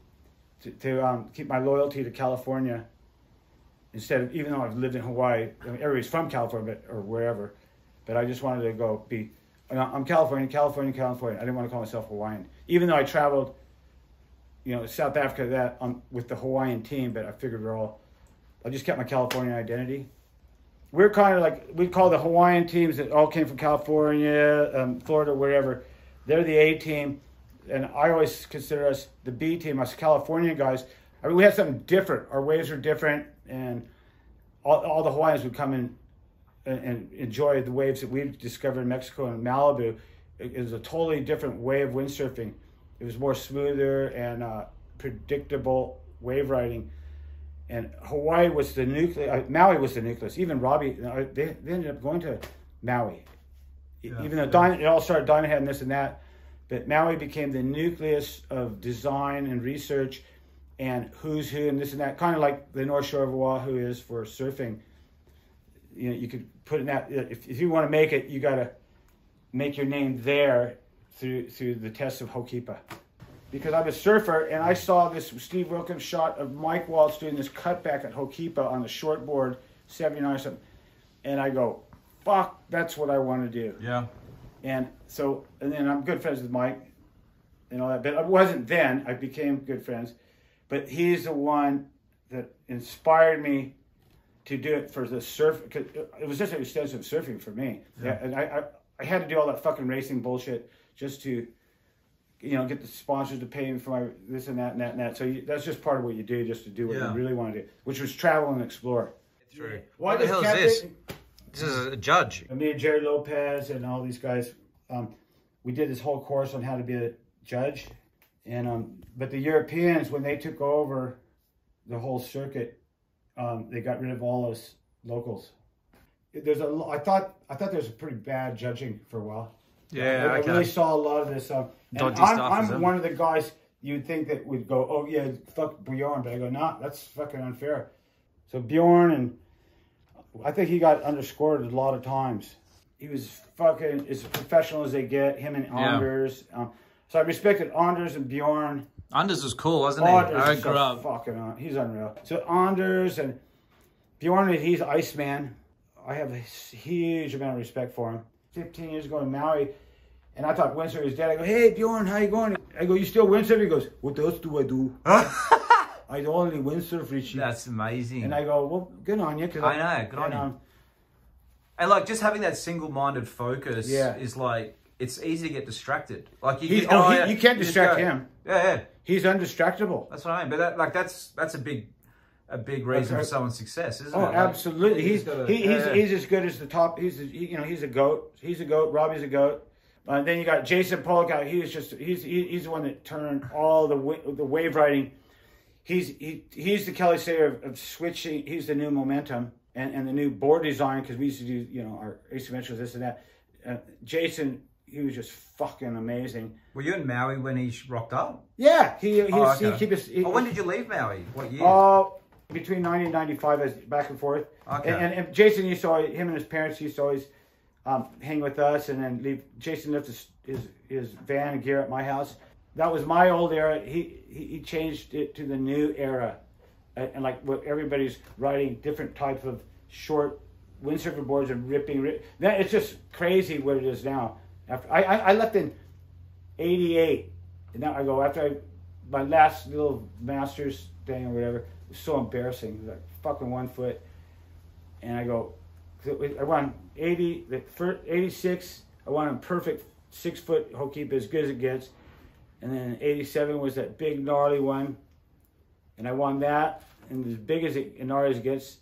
to, to um, keep my loyalty to California instead of even though I've lived in Hawaii. I mean, everybody's from California but, or wherever, but I just wanted to go be. I'm California, California, California. I didn't want to call myself Hawaiian, even though I traveled, you know, South Africa that um, with the Hawaiian team. But I figured we're all. I just kept my California identity. We're kind of like we call the Hawaiian teams that all came from California, um, Florida, wherever. They're the A team, and I always consider us the B team, us California guys. I mean, we had something different. Our ways are different, and all, all the Hawaiians would come in and, and enjoy the waves that we've discovered in Mexico and Malibu. It, it was a totally different way of windsurfing. It was more smoother and uh, predictable wave riding. And Hawaii was the nucleus. Uh, Maui was the nucleus. Even Robby, know, they, they ended up going to Maui. Yeah. Even though Diamond, it all started Diamond Head and this and that, but Maui became the nucleus of design and research and who's who and this and that, kind of like the North Shore of Oahu is for surfing. You know, you could put in that if, if you want to make it, you got to make your name there through through the test of Ho'okipa. Because I'm a surfer and I saw this Steve Wilkings shot of Mike Waltze doing this cutback at Ho'okipa on the shortboard, 79 or something. And I go, fuck, that's what I want to do. Yeah. And so, and then I'm good friends with Mike and all that. But I wasn't then. I became good friends. But he's the one that inspired me to do it for the surf. Cause it was just an extensive surfing for me. Yeah. And I, I, I had to do all that fucking racing bullshit just to, you know, get the sponsors to pay me for my this and that and that and that. So you, that's just part of what you do, just to do what Yeah. you really want to do, which was travel and explore. True. Why What the does hell is this? This is a judge. Me and Gerry Lopez and all these guys, um, we did this whole course on how to be a judge. And um, but the Europeans, when they took over the whole circuit, um, they got rid of all those locals. There's a, I thought, I thought there was a pretty bad judging for a while. Yeah, I, I really saw a lot of this. Um, and Dodgy I'm, stuff, I'm it? one of the guys you'd think that would go, oh yeah, fuck Bjorn, but I go, nah, that's fucking unfair. So Bjorn and I think he got underscored a lot of times. He was fucking as professional as they get. Him and Yeah. Anders. Um, so I respected Anders and Bjorn. Anders was cool, wasn't he? Anders I grew so up. fucking on. He's unreal. So Anders and Bjorn, he's Iceman. I have a huge amount of respect for him. 15 years ago in Maui, and I thought windsurf was dead. I go, hey Bjorn, how you going? I go, you still windsurf? He goes, what else do I do? I only windsurf, Richie. That's amazing. and I go, well, good on you. 'cause I know, good on you. um, And like just having that single-minded focus Yeah. is like it's easy to get distracted. Like you, He's- go, oh, he- you can't just distract him. Yeah, yeah, He's undistractable. that's what I mean. But that like that's that's a big a big reason Okay. for someone's success, isn't Oh, it? Like, absolutely. you He's just gotta- he, he's yeah. he's as good as the top. He's a, he, you know he's a goat. He's a goat. Robby's a goat. Uh, then you got Jason Polakow. out. He was just he's he, he's the one that turned all the wa- the wave riding. He's he he's the Kelly Slater of, of switching. He's the new momentum and, and the new board design because we used to do you know our asymmetrical this and that. Uh, Jason, he was just fucking amazing. Were you in Maui when he rocked up? Yeah, he he, Oh, he, okay. keep us. He, oh, when did you leave Maui? What year? Uh, between 90 and 95, as back and forth. Okay. And, and, and Jason used to always, him and his parents used to always um, hang with us and then leave. Jason left his, his, his van and gear at my house. That was my old era. He, he, he changed it to the new era. And, and like what everybody's riding different types of short windsurfer boards and ripping. Rip. That, it's just crazy what it is now. After I, I, I left in 88. And now I go, after I, my last little master's thing or whatever, it was so embarrassing. Was like fucking one foot. And I go, I won 80, the first 86, I won a perfect six foot Ho'okipa as good as it gets. And then 87 was that big gnarly one. And I won that, and as big as it gnarly as it gets.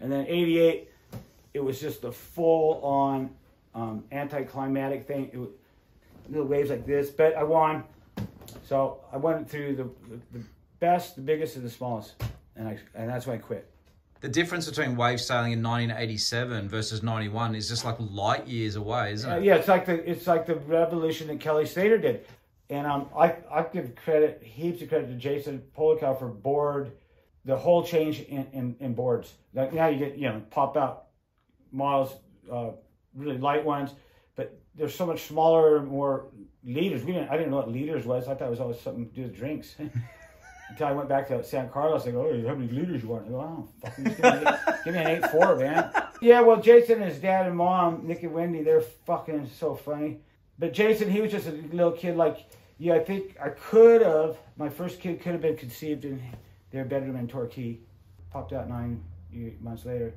And then 88, it was just a full on um, anticlimactic thing. It little waves like this, but I won. So I went through the, the, the best, the biggest, and the smallest, and I and that's when I quit. The difference between wave sailing in 1987 versus 91 is just like light years away, isn't Uh, it? yeah, it's like the it's like the revolution that Kelly Slater did, and um, I I give credit heaps of credit to Jason Polakow for board, the whole change in, in, in boards. Like now you get you know pop out models, uh, really light ones, but they're so much smaller, more liters. We didn't. I didn't know what liters was. I thought it was always something to do with drinks. Until I went back to San Carlos, they go, "Oh, how many liters you want?" I go, "Oh, fucking give me, an eight, give me an eight four, man." Yeah, well, Jason and his dad and mom, Nick and Wendy, they're fucking so funny. But Jason, he was just a little kid. Like, yeah, I think I could have. My first kid could have been conceived in their bedroom in Torquay. Popped out nine months later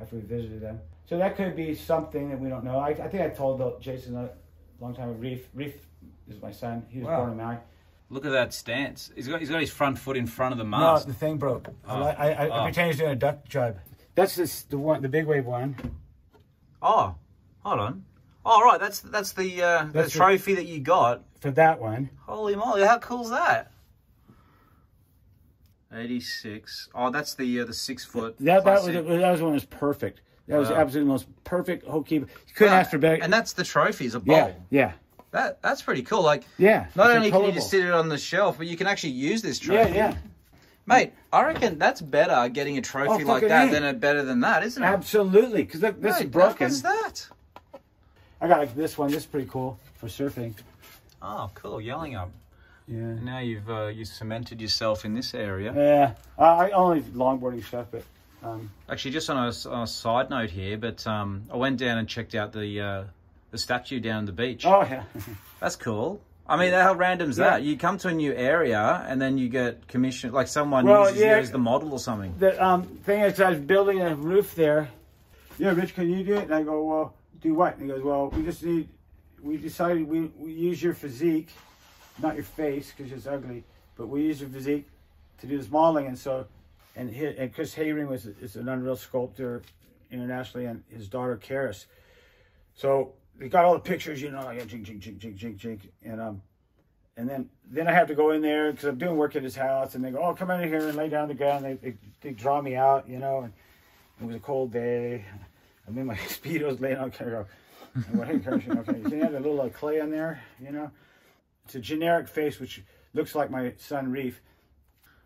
after we visited them. So that could be something that we don't know. I, I think I told Jason a long time ago. Reef, Reef is my son. He was Wow. born in Maui. Look at that stance. He's got he's got his front foot in front of the mast. No, the thing broke. Oh. I, I, I, Oh. pretend he's doing a duck jibe. That's this, the one, the big wave one. Oh, hold on. Oh, right. That's that's the uh, the That's the- trophy that you got. For that one. Holy moly! How cool's that? Eighty-six. Oh, that's the uh, the six foot. That that was that was one that was perfect. That was Wow. absolutely the most perfect Ho'okipa. You couldn't Wow. ask for better. And that's the trophy. Is a bowl. yeah, yeah, That that's pretty cool. Like yeah. not only can you just sit it on the shelf, but you can actually use this trophy. yeah. Yeah. Mate, I reckon that's better getting a trophy Oh, like that than a better than that, isn't it? Absolutely, because this Mate, is broken. What's that? I got like this one. This is pretty cool for surfing. Oh, cool. Yallingup. Yeah. Now you've uh, you cemented yourself in this area. Yeah. I, I only longboarding stuff, but um, Actually, just on a, s- on a side note here, but um, I went down and checked out the uh, the statue down the beach. oh yeah. That's cool. I mean, how random's Yeah. that? You come to a new area and then you get commissioned, like someone Well, uses yeah. you as the model or something. the um, thing is, I was building a roof there. Yeah, Rich, can you do it? And I go, well, do what? And he goes, well, we just need. We decided we, we use your physique, not your face because it's ugly, but we use your physique to do this modeling. And so, and he, and Chris Hayring was is an unreal sculptor internationally, and his daughter Karis. So we got all the pictures, you know, jink, jink, jink, jink, jink, jink, and um, and then then I have to go in there because I'm doing work at his house, and they go, "Oh, come in here and lay down on the ground." They, they they draw me out, you know, and it was a cold day. I'm in my speedos laying on Kirsten, okay, so you have a little uh, clay on there, you know. It's a generic face which looks like my son Reef.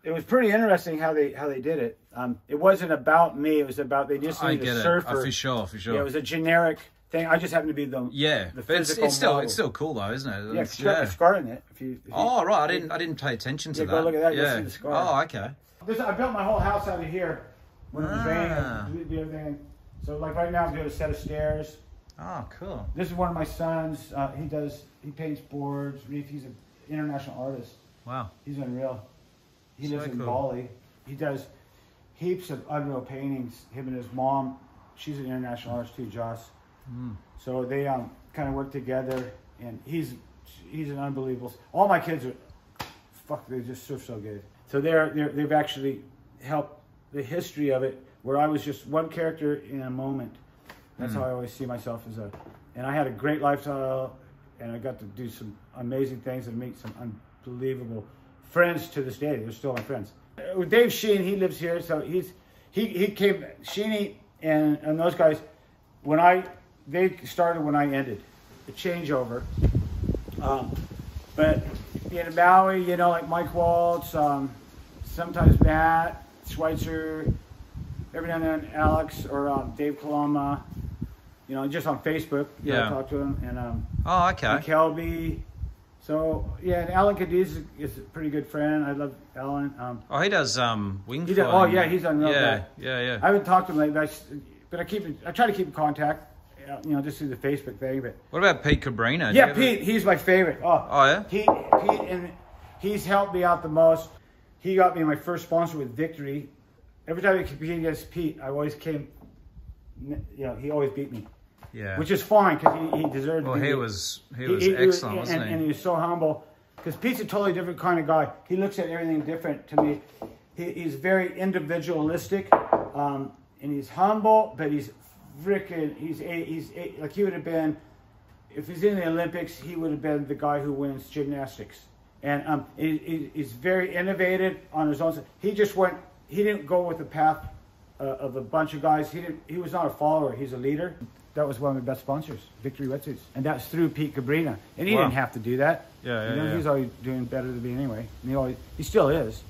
It was pretty interesting how they how they did it. Um, it wasn't about me. It was about they just I needed get a it. surfer. For sure, for sure. Yeah, it was a generic thing. I just happened to be the Yeah, the but it's, it's still model. it's still cool though, isn't it? yeah, It's- scar, in it. If you, if you Oh right, I didn't I didn't pay attention to Yeah, that. go look at that, Yeah. see the scar. Oh okay. This, I built my whole house out of here when it was Ah. raining. Do everything. So like right now I'm doing a set of stairs. Oh cool. This is one of my sons. Uh, he does he paints boards. He's an international artist. Wow. He's unreal. He lives in. Bali. He does heaps of unreal paintings. Him and his mom. She's an international artist too, Joss. Mm. So they um kind of work together, and he's he's an unbelievable. All my kids are fuck. They just surf so good. So they're, they're they've actually helped the history of it, where I was just one character in a moment. That's Mm. how I always see myself as a. And I had a great lifestyle, and I got to do some amazing things and meet some unbelievable friends to this day. They're still my friends. Uh, with Dave Sheen, he lives here, so he's he he came Sheeny and and those guys. When I they started when I ended the changeover. Um, but in Maui, you know, like Mike Waltze, um, sometimes Matt Schweitzer, every now and then Alex or um, Dave Kalama, you know, just on Facebook. You know, Yeah. I talk to him and um, Oh okay. and Kelby. So yeah, and Alan Cadiz is, is a pretty good friend. I love Alan. Um, Oh, he does um wing He does- oh, yeah, he's unreal Yeah, guy. yeah, yeah. I haven't talked to him lately, but I, but I keep I try to keep in contact. You know, just through the Facebook thing, but What about Pete Cabrinha? Do yeah, Pete, he's my favorite. Oh, Oh yeah. Pete, Pete, and he's helped me out the most. He got me my first sponsor with Victory. Every time I competed against Pete, I always came. You know, he always beat me, Yeah. which is fine because he, he deserved. well, to be he beat. was he was excellent, wasn't and, he? And he was so humble because Pete's a totally different kind of guy. He looks at everything different to me. He, he's very individualistic, um, and he's humble, but he's freaking. He's a, he's a, like he would have been if he's in the Olympics. He would have been the guy who wins gymnastics, and um, he, he- he's very innovative on his own. He just went. He didn't go with the path uh, of a bunch of guys. He didn't. He was not a follower. He's a leader. That was one of my best sponsors, Victory Wetsuits, and that's through Pete Cabrinha. And he Wow. didn't have to do that. Yeah, yeah, You know, yeah. He's always doing better than me anyway. And he always, he still is.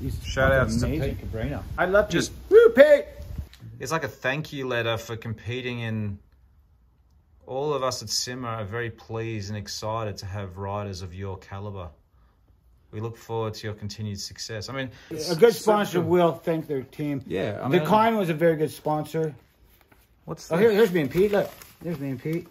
He's Shout out to. Pete Cabrinha. I love Just- Pete. Woo, Pete. It's like a thank you letter for competing in all of us at Simmer are very pleased and excited to have riders of your caliber. We look forward to your continued success. I mean, A good sponsor will thank their team. Yeah, I the mean- Klein was a very good sponsor. What's Oh, here, here's me and Pete. Look, there's me and Pete.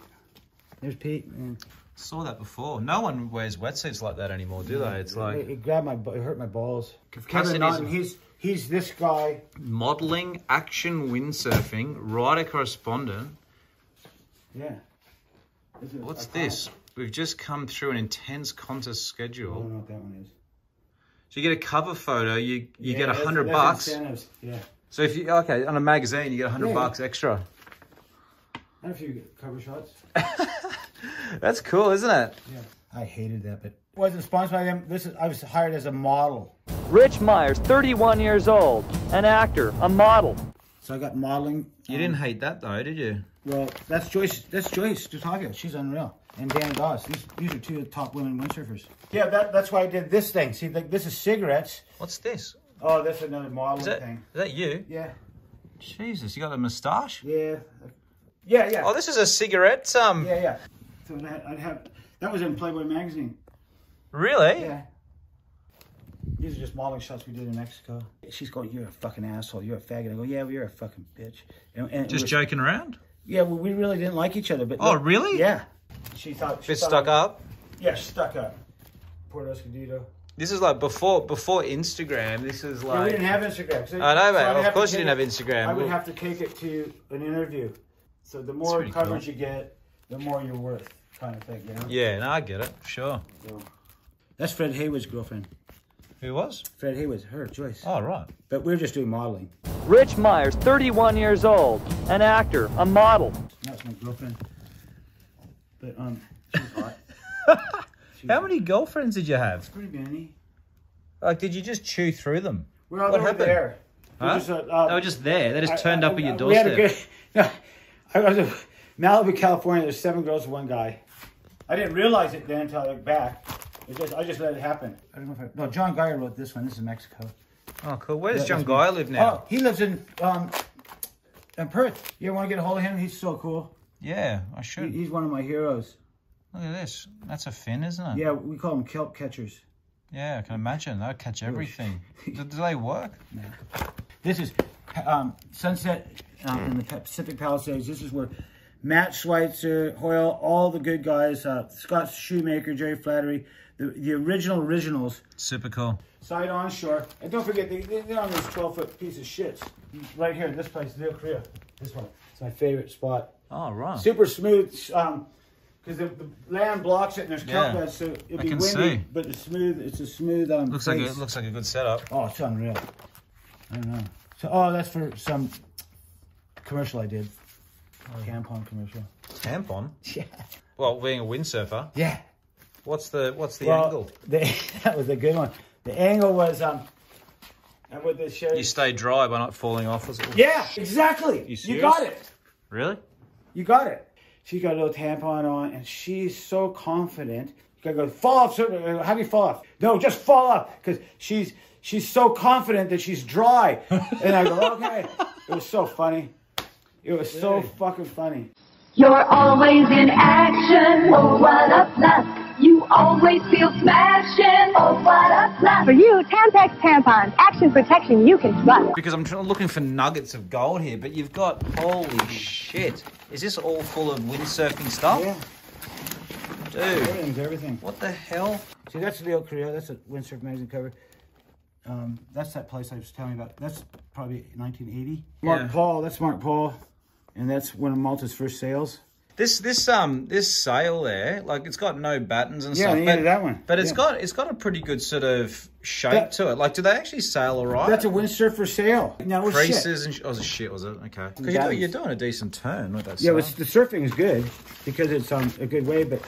There's Pete. And Saw that before. No one wears wetsuits like that anymore, do they? It's like it, it grabbed my, it hurt my balls. Kevin Naughton, he's he's this guy. modeling, action, windsurfing, rider correspondent. Yeah. This is What's this? We've just come through an intense contest I don't schedule. know what that one is. So you get a cover photo, you you Yeah, get a hundred bucks. Yeah. So if you okay on a magazine, you get a hundred Yeah. bucks extra. And a few cover shots. That's cool, isn't it? Yeah. I hated that, but wasn't sponsored by them. This is I was hired as a model. Rich Myers, 31 years old, an actor, a model. So I got modeling. You um, didn't hate that though, did you? Well, that's Joyce. That's Joyce Dutavio. She's unreal. And Dan Goss. These, these are two of the top women windsurfers. Yeah, that, that's why I did this thing. See, like this is cigarettes. What's this? Oh, that's another modeling Is that, thing. is that you? Yeah. Jesus, you got a moustache? Yeah. Yeah, yeah. Oh, this is a cigarette. Um, Yeah, yeah. So I'd I'd have that was in Playboy magazine. really? Yeah. These are just modeling shots we did in Mexico. She's going, "You're a fucking asshole. You're a faggot." I go, "Yeah, well, you're a fucking bitch." And, and Just joking around? Yeah, well, we really didn't like each other. But Oh, really? Yeah. She thought. She Bit thought stuck up. Yeah, stuck up. Puerto Escondido. This is like before before Instagram. This is like Yeah, we didn't have Instagram. So- I know, so mate. I'd Of course you didn't have Instagram. I would have to take it to an interview. So the more pretty cool. coverage you get, the more you're worth, kind of thing, you know? Yeah, no, I get it. Sure. So, that's Fred Haywood's girlfriend. Who was? Fred Haywood's her, Joyce. Oh, right. But we are just doing modeling. Rich Myers, 31 years old, an actor, a model. That's my girlfriend. But um, she's hot. She's How many girlfriends did you have? Pretty many. Like, did you just chew through them? Well, What they were happened? there. They're Huh? just, uh, uh, they were just there. They just I- turned I- up at your I- we had a doorstep. good- no, I was in Malibu, California. There's seven girls one guy. I didn't realize it then until I looked back. It just, I just let it happen. I don't know if I, no, John Guy wrote this one. This is Mexico. Oh, cool. Where does Yeah, John. Guy live now? Oh, he lives in um, in Perth. You ever want to get a hold of him? He's so cool. Yeah, I He- should. he's one of my heroes. Look at this. That's a fin, isn't it? Yeah, we call them kelp catchers. Yeah, I can imagine. They'll catch everything. do, do they work? This is um, Sunset um, in the Pacific Palisades. This is where Matt Schweitzer, Hoyle, all the good guys, uh, Scott Shoemaker, Jerry Flattery, the, the original originals, Super cool. side onshore. And don't forget, they, they- they're on these 12 foot piece of shits. Right here, in this place, Leo Carrillo. This one. It's my favorite spot. Oh, right. Super smooth. Um, because the, the land blocks it and there's kelp Yeah, beds, so it'd I be can windy, see. but it's smooth. It's a smooth um, Looks like place. it looks like a good setup. Oh, it's unreal. I don't know. So, oh, that's for some commercial I did. Tampon commercial. Tampon. Yeah. Well, being a windsurfer. Yeah. What's the what's the well, angle? The, that was a good one. The angle was um. And with the show. You stay dry by not falling off. Was it? Yeah, exactly. You You, got it. Really? You got it. She's got a little tampon on, and she's so confident. You gotta go fall off. do you fall off? No, just fall off because she's she's so confident that she's dry. and I go, okay. It was so funny. It was so fucking funny. You're always in action. Oh, what a plus. You always feel smashing. Oh, what a plus. For you, Tampax tampons, action protection you can trust. Because I'm looking for nuggets of gold here, but you've got holy shit. Is this all full of windsurfing stuff? Yeah. Dude, Everything's everything. what the hell? See, that's Leo Carrillo. That's a Windsurf magazine cover. Um, that's that place I was telling you about. That's probably 1980. Mark Yeah. Paul. That's Mark Paul, and that's one of Malta's first sales. This this um this sail there, like it's got no battens and Yeah, stuff. they but, added that one. But it's Yeah. got it's got a pretty good sort of shape That- to it. Like, do they actually sail all right? That's a windsurfer sail. Now it's shit. creases and sh- oh, it was shit, was it? Okay, because you're, doing- you're doing a decent turn with that. Yeah, sail. but the surfing is good because it's um a good way. But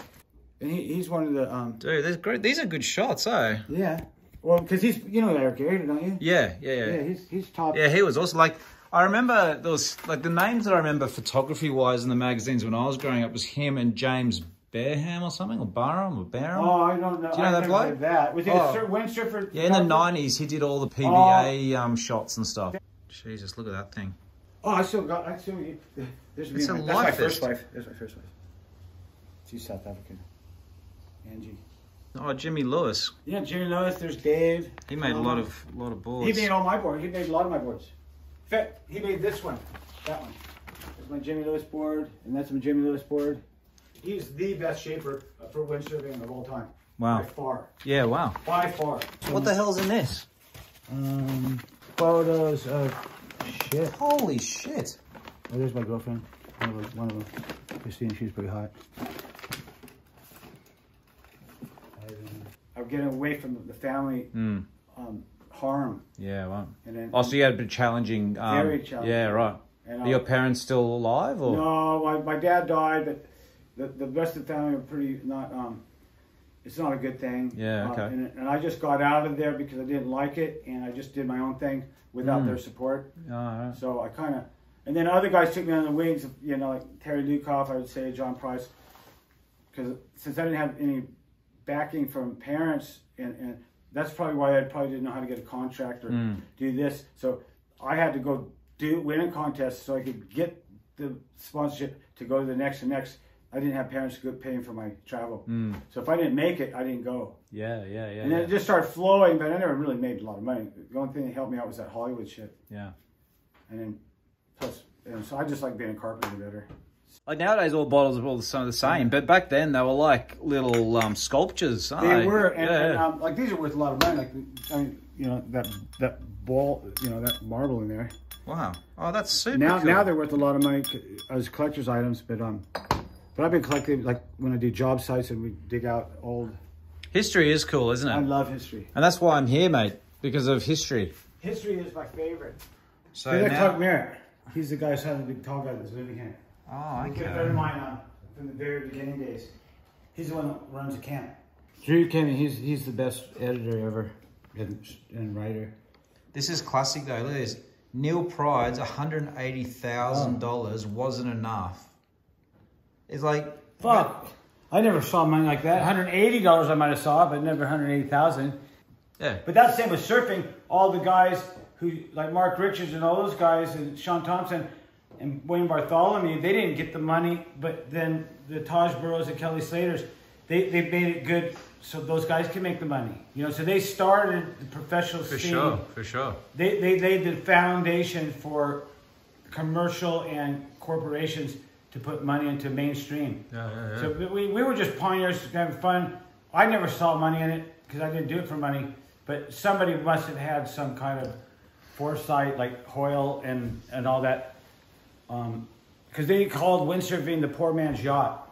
and he, he's one of the um dude, these great. These are good shots, eh? yeah. Well, because he's you know Eric Gary, don't you? Yeah, yeah, yeah. Yeah, he's he's top. Yeah, he was also like I remember was like the names that I remember photography wise in the magazines when I was growing up was him and James Barham or something or Barham or Barham. Oh, I don't know. Do you know I that bloke? That was he Oh. a sur- windsurfer? Yeah, in the nineties he did all the PBA um, shots and stuff. Jesus, look at that thing. Oh, I still got. I still. Me. a That's my first wife. That's my first wife. She's South African. Angie. Oh, Jimmy Lewis. Yeah, Jimmy Lewis. There's Dave. He made a Um, lot of a lot of boards. He made all my boards. He made a lot of my boards. In fact, he made this one. That one. That's my Jimmy Lewis board, and that's my Jimmy Lewis board. He's the best shaper for windsurfing of all time. Wow. By far. Yeah, wow. By far. What the hell's in this? Um, photos of shit. Holy shit. Oh, there's my girlfriend. One of them. One of them. Christine, she's pretty hot. Getting away from the family Mm. um, harm. Yeah, wow. And then- oh, so you had a bit challenging. Um, Very challenging. Yeah, right. And, Are your uh, parents still alive, or No, my, my dad died, but the, the rest of the family are pretty not. Um, it's not a good thing. Yeah, Uh, okay. and, and I just got out of there because I didn't like it, and I just did my own thing without Mm. their support. Oh, right. So I kind of, and then other guys took me on the wings. You know, like Terry Lukoff, I would say John Price, because since I didn't have any backing from parents, and, and that's probably why I probably didn't know how to get a contract or Mm. do this. So I had to go do win a contest so I could get the sponsorship to go to the next and next. I didn't have parents go paying for my travel. Mm. So if I didn't make it, I didn't go. yeah, yeah, yeah, and then yeah. it just started flowing, but I never really made a lot of money. The only thing that helped me out was that Hollywood shit. yeah. And then plus, and so I just like being a carpenter better. Like nowadays, all bottles are all some of the same, but back then they were like little um, sculptures. Aren't They they, were, and, yeah, and um, like these are worth a lot of money. Like, I mean, you know, that that ball, you know, that marble in there. wow. Oh, that's super. now, cool. now they're worth a lot of money as collector's items. But um, but I've been collecting like when I do job sites and we dig out old. history is cool, isn't it? I love history. and that's why I'm here, mate, because of history. History is my favorite. So Look at now, Clark Merritt. He's the guy who's had the big tall guy that's living here. Oh, He okay. a friend of mine on from the very beginning days. He's the one that runs the camp. Drew Kenny, he's he's the best editor ever and, and writer. This is classic though. Look at this. Neil Pryde's $180,000 wasn't enough. It's like, Fuck. I never saw money like that. $180 I might have saw, but never 180000 yeah. But that's the same with surfing. All the guys who, like Mark Richards and all those guys, and Shaun Tomson and Wayne Bartholomew, they didn't get the money, but then the Taj Burrows and Kelly Slaters, they, they made it good so those guys can make the money. You know, so they started the professional scene. For scene. sure, for sure. They, they laid the foundation for commercial and corporations to put money into mainstream. Yeah, yeah, yeah. So we, we were just pioneers having fun. I never saw money in it because I didn't do it for money. But somebody must have had some kind of foresight, like Hoyle and, and all that. Um, because they called windsurfing the poor man's yacht.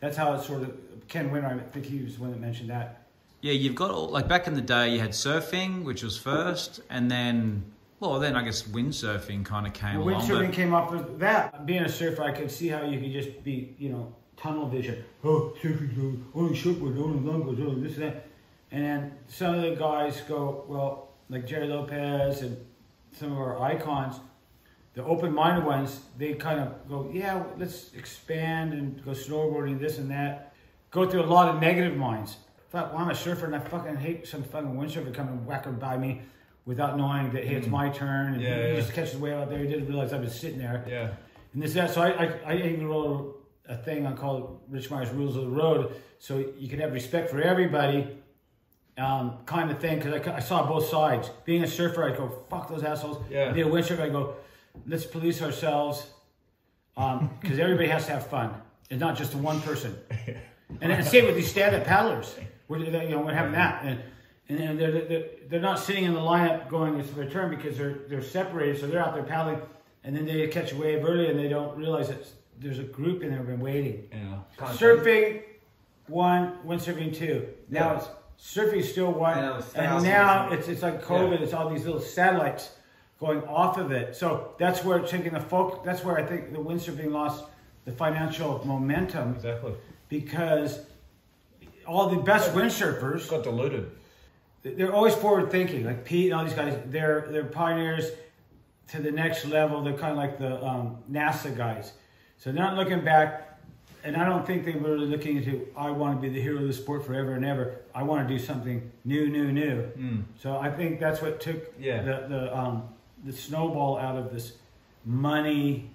That's how it sort of, Ken Winner, I think he was the one that mentioned that. Yeah, you've got all, like back in the day, you had surfing, which was first, and then, well, then I guess windsurfing kind of came Well, windsurfing but- came up with that. Being a surfer, I could see how you could just be, you know, tunnel vision. Oh, surfing, oh, only shortboard, only longboard, only this and that. And then some of the guys go, well, like Gerry Lopez and some of our icons, the open-minded ones, they kind of go, yeah, let's expand and go snowboarding, this and that. Go through a lot of negative minds. Fuck, well, I'm a surfer and I fucking hate some fucking windsurfer coming whacking by me without knowing that, hey, it's my turn. And Yeah, he yeah. just catches the wave out there. He didn't realize I was sitting there. Yeah. And this that. So I, I, I even wrote a thing on called Rich Myers Rules of the Road, so you can have respect for everybody, um, kind of thing. Because I, I saw both sides. Being a surfer, I go fuck those assholes. Yeah. Being a windsurfer, I go let's police ourselves, um, because everybody has to have fun. It's not just one person. And then same with these stand-up paddlers. We're, you know, we're having that, and and then they're, they're they're not sitting in the lineup going it's their turn because they're they're separated, so they're out there paddling, and then they catch a wave early and they don't realize that there's a group in there been waiting. Yeah. Surfing one, windsurfing two. Now Yeah. it's surfing still one, and now it's it's like COVID. Yeah. It's all these little satellites going off of it. So that's where taking the folk. That's where I think the windsurfing lost the financial momentum Exactly. because all the best windsurfers Got diluted. they're always forward thinking. Like Pete and all these guys, they're they're pioneers to the next level. They're kind of like the um, NASA guys. So they're not looking back. And I don't think they were really looking into, I want to be the hero of the sport forever and ever. I want to do something new, new, new. So I think that's what took Yeah. the, the, um, the snowball out of this money,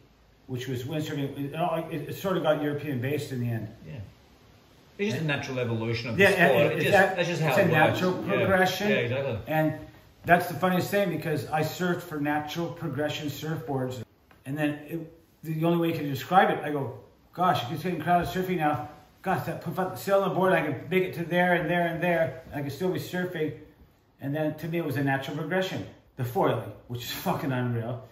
which was windsurfing. It, it, it sort of got European based in the end. Yeah. It's just a natural evolution of the Yeah, sport. and It it's just, that- that's just how it's it a works. natural progression. Yeah, exactly. And that's the funniest thing because I surfed for natural progression surfboards, and then it, the only way you can describe it, I go, gosh, it's getting crowded surfing now. Gosh, that put up sail on the board, I can make it to there and there and there. I can still be surfing, and then to me it was a natural progression. The foiling, which is fucking unreal.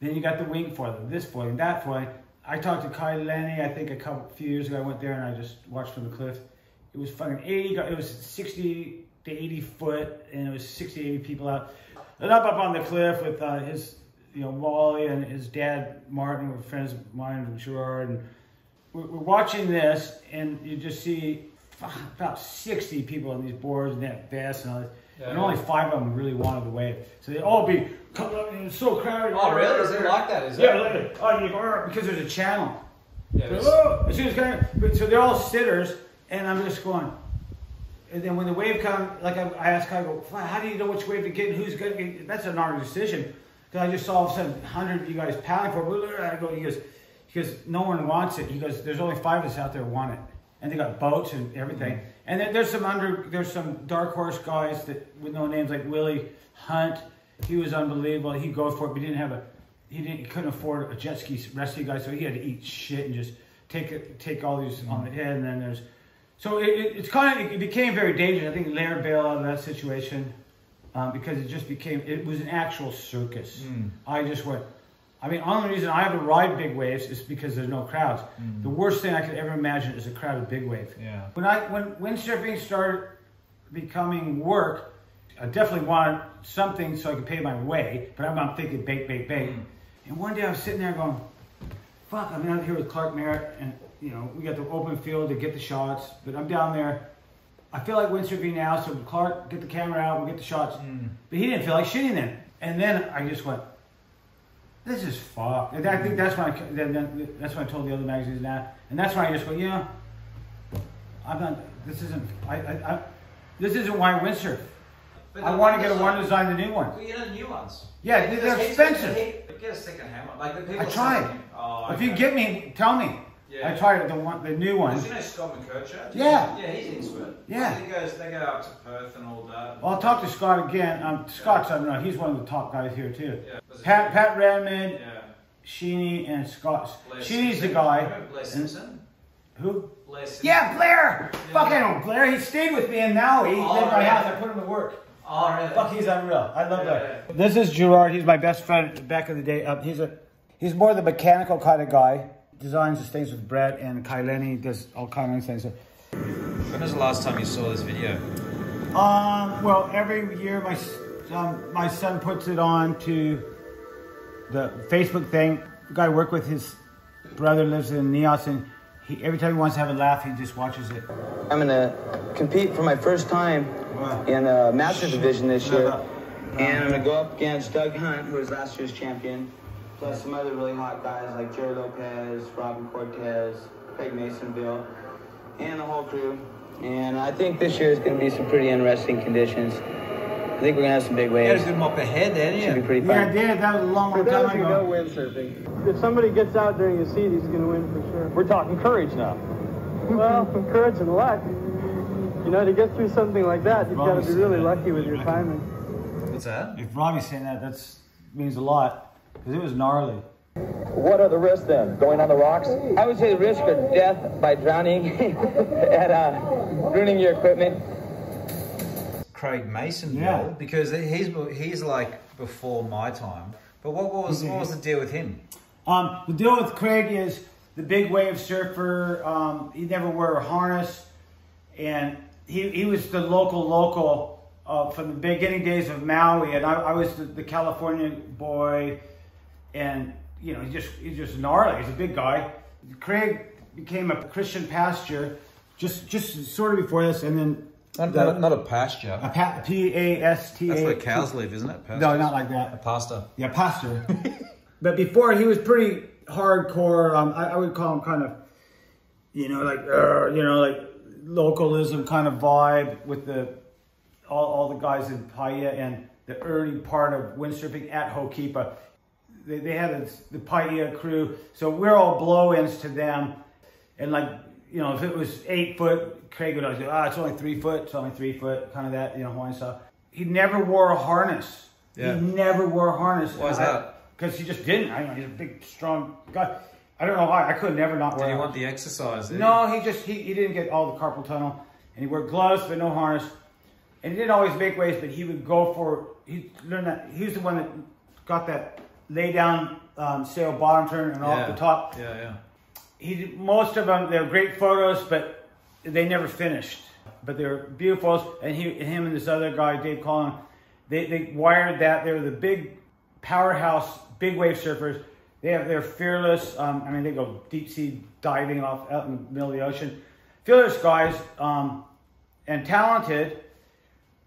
Then you got the wing foiling, this foiling, that foiling. I talked to Kai Lenny, I think a couple few years ago. I went there and I just watched from the cliff. It was fucking 80, it was 60 to 80 foot, and it was 60, 80 people out. And up up on the cliff with uh, his, you know, Wally and his dad, Martin, were friends of mine from Gerard. And we're, we're watching this, and you just see about 60 people on these boards and that vests and all this. And only five of them really wanted to wave. So they'd all be coming up, and it was so crowded. Oh, really? Is it like that, is yeah, it? like. Oh, you go, because there's a channel. Yeah, So, "Oh," as soon as kind of, so they're all sitters, and I'm just going. And then when the wave comes, like I, I asked I go, how do you know which wave to get and who's going to get? That's an hard decision. Because I just saw all of a sudden 100 of you guys paddling for it. I go, he goes, he goes, no one wants it. He goes, there's only five of us out there who want it. And they got boats and everything. And then there's some under, there's some dark horse guys that with no names like Willie Hunt. He was unbelievable. He'd go for it, but he didn't have a, he didn't, he couldn't afford a jet ski rescue guy, so he had to eat shit and just take it, take all these on the head. And then there's, so it, it, it's kind of, it became very dangerous. I think Laird bailed out of that situation um, because it just became, it was an actual circus. I just went, I mean, only reason I ever ride big waves is because there's no crowds. Mm. The worst thing I could ever imagine is a crowded big wave. Yeah. When I when windsurfing started becoming work, I definitely wanted something so I could pay my way. But I'm not thinking bait, bait, bait. Mm. And one day I was sitting there going, "Fuck!" I'm out here with Clark Merritt, and you know we got the open field to get the shots. But I'm down there. I feel like windsurfing now, so Clark, get the camera out, we'll get the shots. Mm. But he didn't feel like shooting then. And then I just went, this is fuck. And I think that's why I, that's when I told the other magazines that. And that's why I just went, yeah, I'm not, this isn't, I, I, I this isn't why I windsurf. But I want to get a one design, the new one. Well, you know, the new ones. Yeah, they're of- expensive. Get a second hand one. Like the people I tried. Oh, If you get me, tell me. Yeah. I tried the one, the new one. Because you know Scott McCurcher? Yeah. Yeah, he's into it. Yeah. He goes, they go up to Perth and all that. Well, I'll talk to Scott again. Um, Scott's, I don't know, he's one of the top guys here too. Yeah. Pat, Pat Redmond, Yeah. Sheeney, and Scott. Blair Sheeney's the guy. Blair Simpson? Who? Blair Simpson. Yeah, Blair! Fuck, I know Blair. He stayed with me and now He Oh, lived in my house. I put him to work. Oh, really? Fuck, he's unreal. I love Yeah, that. This is Gerard. He's my best friend back in the day. Uh, he's a he's more the mechanical kind of guy. Designs his things with Brett and Kai Lenny. Does all kinds of things. When was the last time you saw this video? Um, well, every year my um, my son puts it on to the Facebook thing. The guy I work with, his brother lives in Neos, and he, every time he wants to have a laugh, he just watches it. I'm gonna compete for my first time in a master division this year, and I'm gonna go up against Doug Hunt, who was last year's champion, plus some other really hot guys like Gerry Lopez, Robin Cortez, Craig Maisonville, and the whole crew. And I think this year is gonna be some pretty interesting conditions. I think we're gonna have some big You had a waves. good mop ahead there, didn't Should be you? pretty Yeah, I did. That was a long, long time ago. windsurfing. If somebody gets out during a seat, he's going to win for sure. We're talking courage now. Well, courage and luck. You know, to get through something like that, you've got to be really lucky with your timing. What's that? If Robby's saying that, that means a lot because it was gnarly. What are the risks then? Going on the rocks? I would say the risk of death by drowning and uh, ruining your equipment. Craig Mason Yeah. because he's he's like before my time. But what was what was the deal with him? Um, the deal with Craig is the big wave surfer. Um, he never wore a harness, and he, he was the local local uh, from the beginning days of Maui, and I, I was the, the California boy, and you know he's just he's just gnarly. He's a big guy. Craig became a Christian pastor just just sort of before this, and then Not, the- not, a pasture. a pa- P A S T A. That's where cows live, isn't it? No, not like that. A pastor. Yeah, pastor. but before he was pretty hardcore. Um, I, I would call him kind of, you know, like uh, you know, like localism kind of vibe with the all, all the guys in Paia and the early part of windsurfing at Ho'okipa. They, they had this, the Paia crew, so we're all blow-ins to them, and like you know, if it was eight foot, Craig would always go, ah, it's only three foot, it's only three foot, kind of that, you know, Hawaiian style. He never wore a harness. Yeah. He never wore a harness. Why is that? Because he just didn't. I know he's a big, strong guy. I don't know why. I could never not Did wear. you a want the exercise? did no, he just he, he didn't get all the carpal tunnel, and he wore gloves but no harness, and he didn't always make waves, but he would go for he learned that he was the one that got that lay down um, sail bottom turn and off the top. Yeah, yeah. He most of them they're great photos, but they never finished. But they're beautiful, and he him and this other guy Dave Kalama, they they wired that. They're the big powerhouse big wave surfers. They have they're fearless. Um, I mean, they go deep sea diving off out in the middle of the ocean. Fearless guys um, and talented.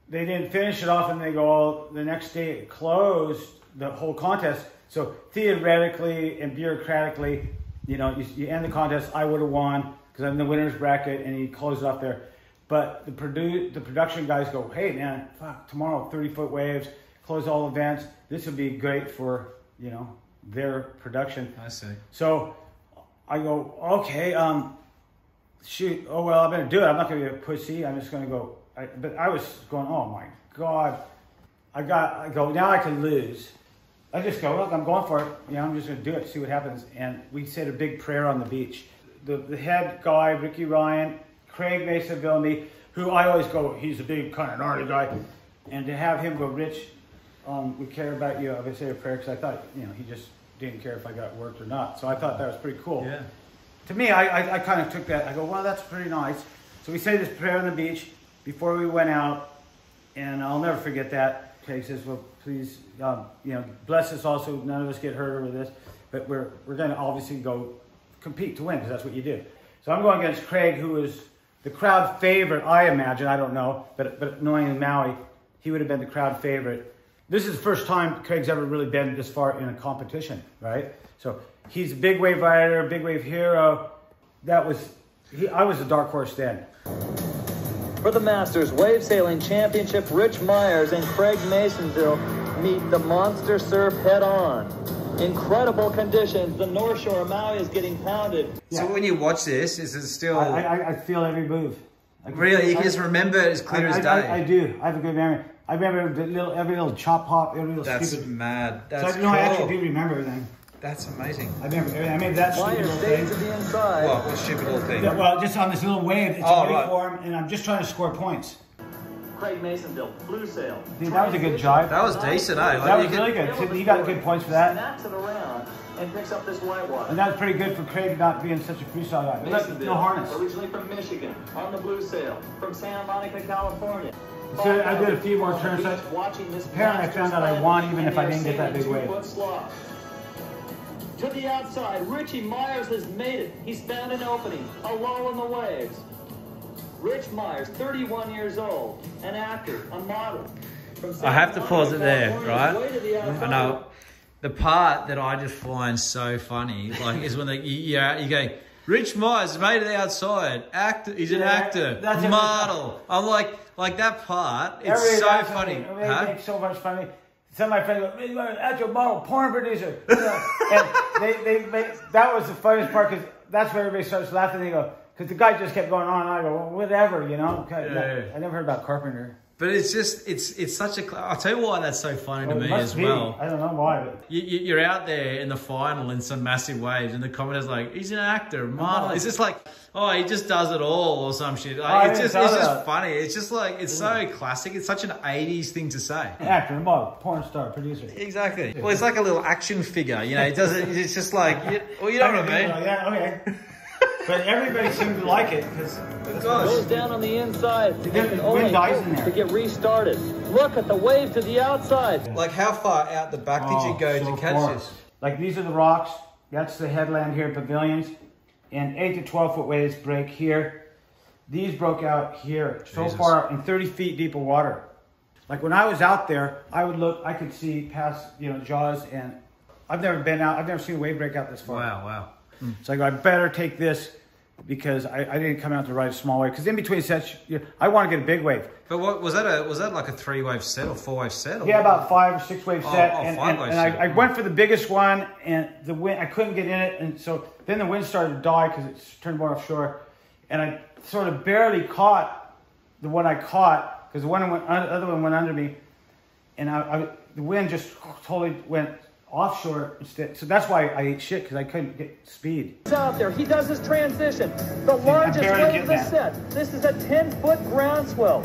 They didn't finish it off, and they go oh, the next day. It closed the whole contest. So theoretically and bureaucratically, you know, you, you end the contest. I would have won because I'm in the winners bracket, and he closes off there. But the produ- the production guys go, hey man, fuck, tomorrow 30 foot waves, close all events. This would be great for you know their production. I see. So I go, okay, um, shoot. Oh well, I'm gonna do it. I'm not gonna be a pussy. I'm just gonna go. I, but I was going, oh my god, I got. I go now. I can lose. I just go, look, I'm going for it. You know, I'm just gonna do it, see what happens. And we said a big prayer on the beach. The the head guy, Ricky Ryan, Craig Mesa Vilmy, who I always go, he's a big kind of gnarly guy, and to have him go, Rich, um, we care about you. I would say a prayer because I thought, you know, he just didn't care if I got worked or not. So I thought that was pretty cool. Yeah. To me, I, I, I kind of took that. I go, well, that's pretty nice. So we say this prayer on the beach before we went out, and I'll never forget that. He says, well, please, um, you know, bless us also. None of us get hurt over this, but we're we're going to obviously go compete to win because that's what you do. So I'm going against Craig, who is the crowd favorite. I imagine. I don't know, but but knowing in Maui, he would have been the crowd favorite. This is the first time Craig's ever really been this far in a competition, right? So he's a big wave rider, big wave hero. That was, he, I was a dark horse then. For the Masters Wave Sailing Championship, Rich Myers and Craig Maisonville meet the monster surf head on. Incredible conditions. The North Shore of Maui is getting pounded. So when you watch this, is it still I, I, I feel every move. I can really? You can I- just remember it as clear I, as I- day. I, I do. I have a good memory. I remember the little, every little chop hop, every little That's stupid. mad. so That's I know I actually do remember everything. That's amazing. I remember. everything. I made that stupid little thing. to the inside. What? What stupid little thing? Yeah, well, just on this little wave, it's Oh, a right. and I'm just trying to score points. Craig Maisonville, blue sail. Dude, that was a good jive. That was decent, eh? Like, That was really good. So he got good points for that. Snaps it around and picks up this whitewater. And that was pretty good for Craig not being such a freestyle guy. Look, Maisonville, no harness. originally from Michigan, on the blue sail, from Santa Monica, California. So I did a few more turns. Watching this Apparently I found out I won even if I didn't get that big wave. To the outside, Richie Myers has made it. He's found an opening, a lull in the waves. Rich Myers, 31 years old, an actor, a model. I have to pause it there, right? way to the outside. I know. The part that I just find so funny, like, is when they, you, you, go, Rich Myers made it outside. Actor, he's an Yeah, actor, that's model. I'm like, like that part. It's so funny. It Huh? makes so much funny. Some of my friends go, "Man, that's your model, porn producer. You know, and they, they, they, that was the funniest part because that's where everybody starts laughing. They go, because the guy just kept going on and I go, well, whatever, you know. Okay, Yeah, yeah. I never heard about Carpenter. But it's just, it's it's such a. I'll tell you why that's so funny to Well, it me as be. well. I don't know why, but You, you're out there in the final in some massive waves, and the commentator's like, "He's an actor, model." Oh. It's just like, oh, he just does it all, or some shit. Oh, Like, it's just, it's just funny. It's just like, it's so classic. It's such an '80s thing to say. actor, model, porn star, producer. Exactly. Well, it's like a little action figure. You know, it doesn't. It's just like, you, well, you know what I mean. Yeah, okay. But everybody seemed to like it because it Goes down on the inside and get the wind dies in there. to get restarted. Look at the wave to the outside. Like, how far out the back did you oh, go Oh, so to catch far. this? Like these are the rocks. That's the headland here, pavilions. And 8 to 12 foot waves break here. These broke out here, so Jesus. far in 30 feet deep of water. Like when I was out there, I would look, I could see past, you know, Jaws, and I've never been out, I've never seen a wave break out this far. Wow, wow. So I go, I better take this because I, I didn't come out to ride a small wave. Because in between sets, you know, I want to get a big wave. But what was that? A was that like a three wave set or four wave set? Or Yeah, about five or six wave Oh, set, oh, and, five and, wave and set. I, I went for the biggest one, and the wind I couldn't get in it, and so then the wind started to die because it turned more offshore, and I sort of barely caught the one I caught because the one went, other one went under me, and I, I, the wind just totally went offshore instead. So that's why I ate shit because I couldn't get speed. He's out there. He does his transition. The largest wave of the set. This is a 10-foot groundswell.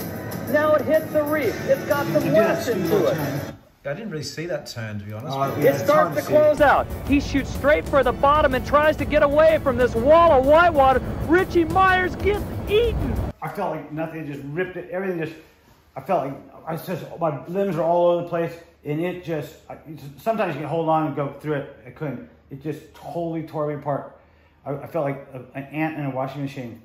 Now it hits the reef. It's got some do left into the it. time. I didn't really see that turn, to be honest. Oh, yeah, It it's starts to to see. close out. He shoots straight for the bottom and tries to get away from this wall of whitewater. Richie Myers gets eaten. I felt like nothing just ripped it. Everything just. I felt like I just my limbs were all over the place, and it just. I, sometimes you can hold on and go through it. I couldn't. It just totally tore me apart. I, I felt like a, an ant in a washing machine.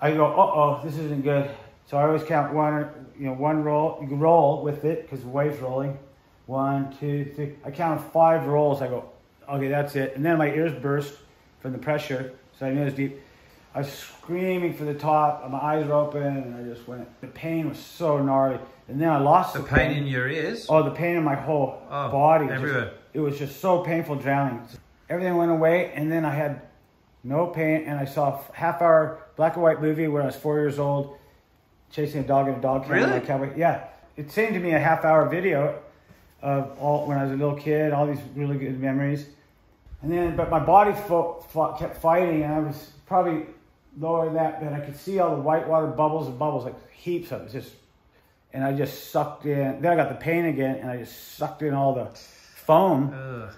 I go, uh oh, this isn't good. So I always count one, you know, one roll. You roll with it because the wave's rolling. One, two, three. I counted five rolls. I go, okay, that's it. And then my ears burst from the pressure, so I knew it was deep. I was screaming for the top. and My eyes were open, and I just went. The pain was so gnarly, and then I lost The the, pain in your ears? Oh, the pain in my whole Oh, body. was just- it was just so painful drowning. Everything went away, and then I had no pain, and I saw a half hour black and white movie when I was four years old, chasing a dog in a dog kennel. Really? cowboy. Yeah, it seemed to me a half hour video of all when I was a little kid, all these really good memories. And then, but my body fought, fought, kept fighting, and I was probably lower than that, but I could see all the whitewater bubbles and bubbles, like heaps of it. Just, and I just sucked in. Then I got the pain again, and I just sucked in all the foam. Ugh.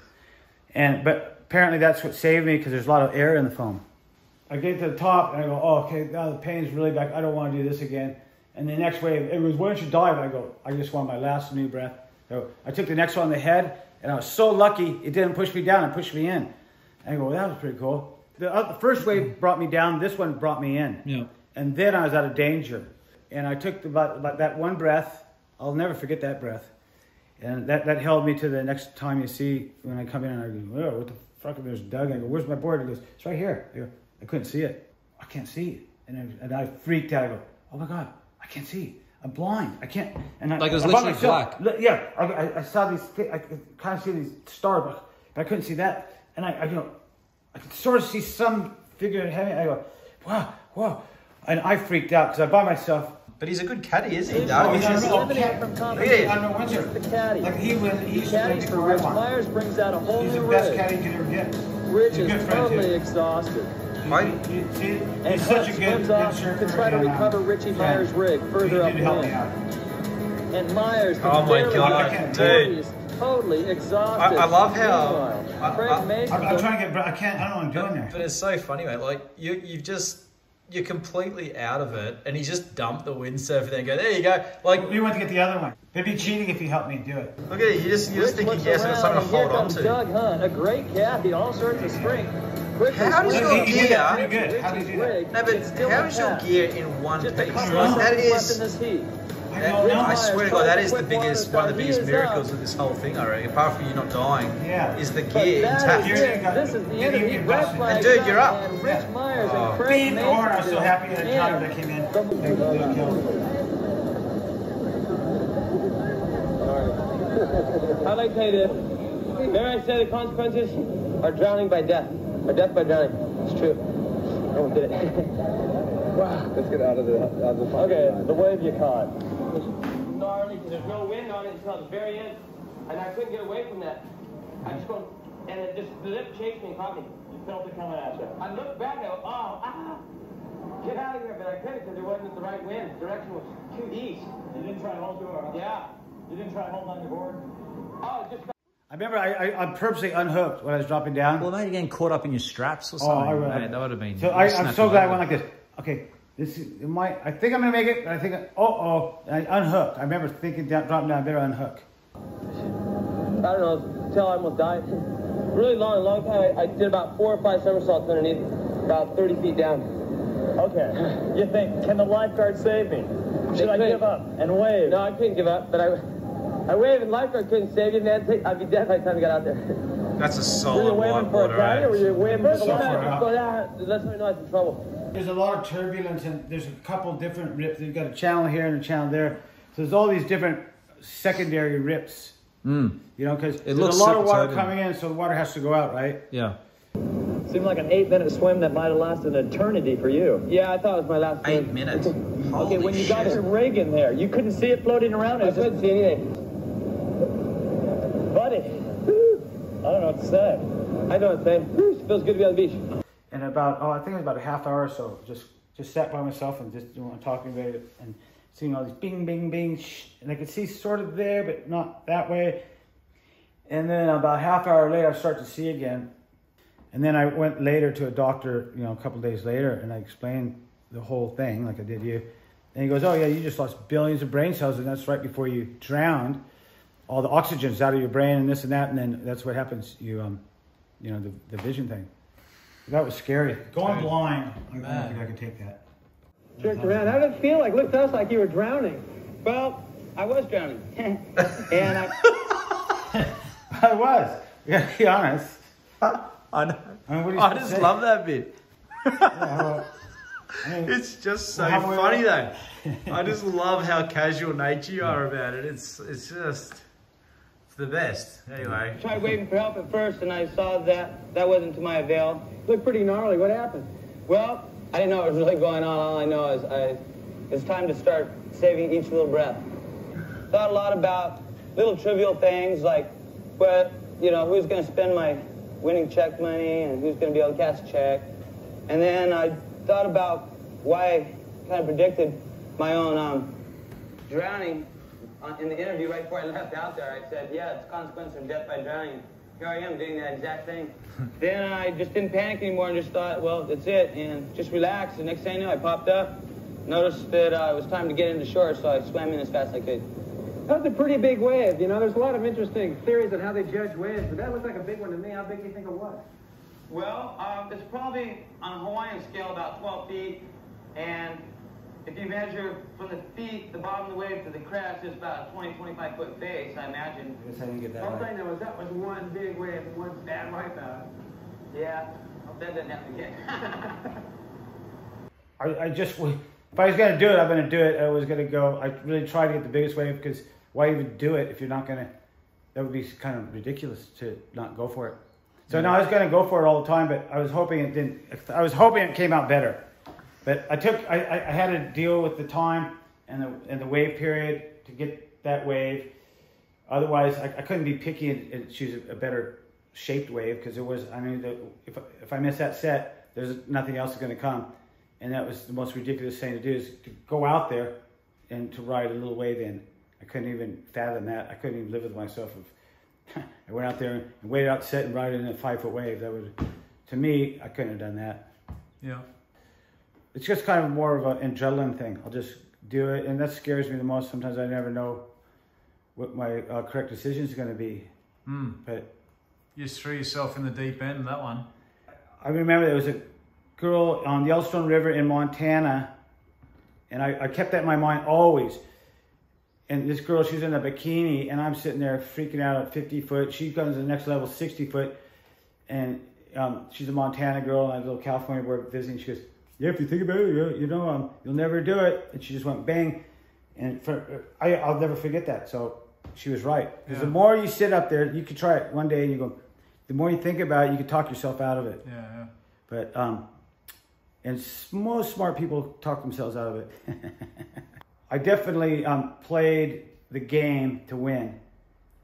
And but apparently that's what saved me because there's a lot of air in the foam. I get to the top and I go, oh, okay, now the pain's really back. I don't want to do this again. And the next wave, it was, why don't you dive? I go, I just want my last new breath. So I took the next one on the head, and I was so lucky it didn't push me down, it pushed me in. And I go, well, that was pretty cool. The, uh, the first wave brought me down, this one brought me in. Yeah. And then I was out of danger. And I took about, about that one breath. I'll never forget that breath. And that, that held me to the next time you see when I come in and I go, oh, what the fuck? There's Doug. I go, where's my board? He goes, it's right here. I go, I couldn't see it. I can't see it. And, then, and I freaked out. I go, oh my God, I can't see. I'm blind. I can't. And I, Like it was by literally myself. Li- Yeah, I, I, I saw these. I could kind of see these stars, but, but I couldn't see that. And I, I you know, I could sort of see some figure in heaven. I go, wow, wow. And I freaked out because I by myself. But he's a good caddy, isn't he, Doug? he's He's just- eliminated from Look competition. at him. Windsor. The caddy. Like he went, he The used to caddy win for Rich Rich Myers brings out a whole He's new the best rig. caddy you could ever get. Rich He's a is friend, totally too. exhausted. Mike, You see, And he's such a good, comes good off surfer. to try to and, um, recover Richie friend. Myers' rig He further did help upwind. me out. And Myers Oh can my barely God, get dude. He's totally exhausted. I- I love how- Meanwhile, I- Craig I- Mason I'm, I'm trying to get, but I can't. I don't know what I'm doing there. but it's so funny, mate. Like, you, you've just, you're completely out of it, and he just dumped the windsurfer there and go, there you go. Like, We went to get the other one. It'd be cheating if he helped me do it. look at it, you just, you're just Rich thinking, looks yes, I've got around, something to and here hold on comes to. Doug Hunt, a great caddy, all sorts of strength. Quickly How does swings your up gear- pretty good. How did he do that? rig. No, but It's still how is your gear in one Just piece? a couple Like, of That seconds left is, in this heat. I that- don't. I swear to God, that is the biggest, one of the biggest start. He is miracles up. of this whole thing, I reckon, apart from you not dying, Yeah. is the gear intact. is Here it. you go. This is the end of You the get red And dude, you're up. And Rich Myers Oh. and Craig Beat Mason. Orr, I was so happy at the time that came in. the- They- they. I'd like to tell you this. Remember I said the consequences are drowning by death, or death by drowning. It's true. No one did it. wow. Let's get out of the, out of the Okay, the wave you caught. gnarly because there's no wind on it until the very end, and I couldn't get away from that. I just went, and it just the lip chased me and caught me. You felt it coming at you. I looked back and I go, oh, ah, get out of here, but I couldn't because there wasn't the right wind. The direction was too east. You didn't try to hold to it. Yeah. You didn't try to hold on your board. Oh, just. I remember I, I, I purposely unhooked when I was dropping down. Well, maybe getting caught up in your straps or Oh, something. I, mate, that would have been. So I, I'm snapped so you glad I went like this. Okay, this is it might. I think I'm gonna make it, but I think oh oh. And I unhooked. I remember thinking down, dropping down. I better unhook. I don't know, until I almost died. Really long, long time. I, I did about four or five somersaults underneath, about 30 feet down. Okay. You think, can the lifeguard save me? Should I couldn't. give up and wave? No, I couldn't give up, but I, I waved and lifeguard couldn't save you, man. Take- I'd be dead by the time I got out there. That's a Were you solid waving white for a water, or were you waving for the First So far time, lifeguard? out. go down, let somebody know I'm in trouble. There's a lot of turbulence and there's a couple different rips. You've got a channel here and a channel there. So there's all these different secondary rips. Hmm. You know, because there's a lot of water turbulent. coming in, so the water has to go out, right? Yeah. Seemed like an eight-minute swim that might have lasted an eternity for you. Yeah, I thought it was my last Eight swim. minutes. Okay, Holy when you got your rig in there, you couldn't see it floating around. I couldn't see anything. buddy. I don't know what to say. I know what I'm saying. Feels good to be on the beach. And about oh, I think it was about a half hour or so. Just just sat by myself and just you know, talking about it and seeing all these bing, bing, bing, shh, and I could see sort of there, but not that way. And then about half hour later, I start to see again. And then I went later to a doctor, you know, a couple days later, and I explained the whole thing like I did you. And he goes, "Oh yeah, you just lost billions of brain cells, and that's right before you drowned. All the oxygen's out of your brain, and this and that, and then that's what happens. You, um, you know, the, the vision thing. That was scary. Going blind, I don't think I could take that. Jerked around. How did it feel like? Looked to us like you were drowning. Well, I was drowning. and I, I was. Yeah, to be honest. I know. I, mean, what do you I just say? love that bit. Yeah, well, I mean, It's just so Well, funny though. I just love how casual nature you are about it. It's it's just it's the best. Anyway. I tried waving for help at first, and I saw that that wasn't to my avail. Looked pretty gnarly. What happened? Well, I didn't know what was really going on. All I know is I, it's time to start saving each little breath. Thought a lot about little trivial things like, what, you know, who's going to spend my winning check money and who's going to be able to cash a check. And then I thought about why I kind of predicted my own um, drowning on- in the interview right before I left out there. I said, yeah, it's consequence of death by drowning. Here I am doing that exact thing. then I just didn't panic anymore and just thought, well, that's it, and just relaxed. The next thing I knew, I popped up, noticed that uh, it was time to get into shore, so I swam in as fast as I could. That was a pretty big wave. You know, there's a lot of interesting theories on how they judge waves, but that looked like a big one to me. How big do you think it was? Well, um, it's probably on a Hawaiian scale about 12 feet, and if you measure from the feet, the bottom of the wave to the crest, it's about a 20, 25 foot face, I imagine. I guess I didn't get that All right. I know is that was one big wave and one bad wipeout. Yeah, hope that doesn't happen again. I, I just, if I was going to do it, I'm going to do it. I was going to go, I really tried to get the biggest wave because why even do it if you're not going to, that would be kind of ridiculous to not go for it. So no, I was going to go for it all the time, but I was hoping it didn't, I was hoping it came out better. But I took, I, I had to deal with the time and the, and the wave period to get that wave. Otherwise, I, I couldn't be picky and, and choose a, better shaped wave because it was, I mean, the, if, if I miss that set, there's nothing else is going to come. And that was the most ridiculous thing to do is to go out there and to ride a little wave in. I couldn't even fathom that. I couldn't even live with myself. If I went out there and waited out, sit and ride in a five foot wave. That would, to me, I couldn't have done that. Yeah. It's just kind of more of an adrenaline thing. I'll just do it, and that scares me the most. Sometimes I never know what my uh, correct decision is going to be. Hmm. But You just threw yourself in the deep end. That one. I remember there was a girl on the Yellowstone River in Montana, and I, I kept that in my mind always. And this girl, she's in a bikini, and I'm sitting there freaking out at 50 foot. She goes to the next level, 60 foot, and um, she's a Montana girl, and I was a little California boy visiting. She goes, "Yeah, if you think about it, you, you know, um, you'll never do it." And she just went bang, and for, I, I'll never forget that. So she was right. Because the more you sit up there, you could try it one day, and you go. The more you think about it, you can talk yourself out of it. Yeah. yeah. But um, and most smart people talk themselves out of it. I definitely um, played the game to win,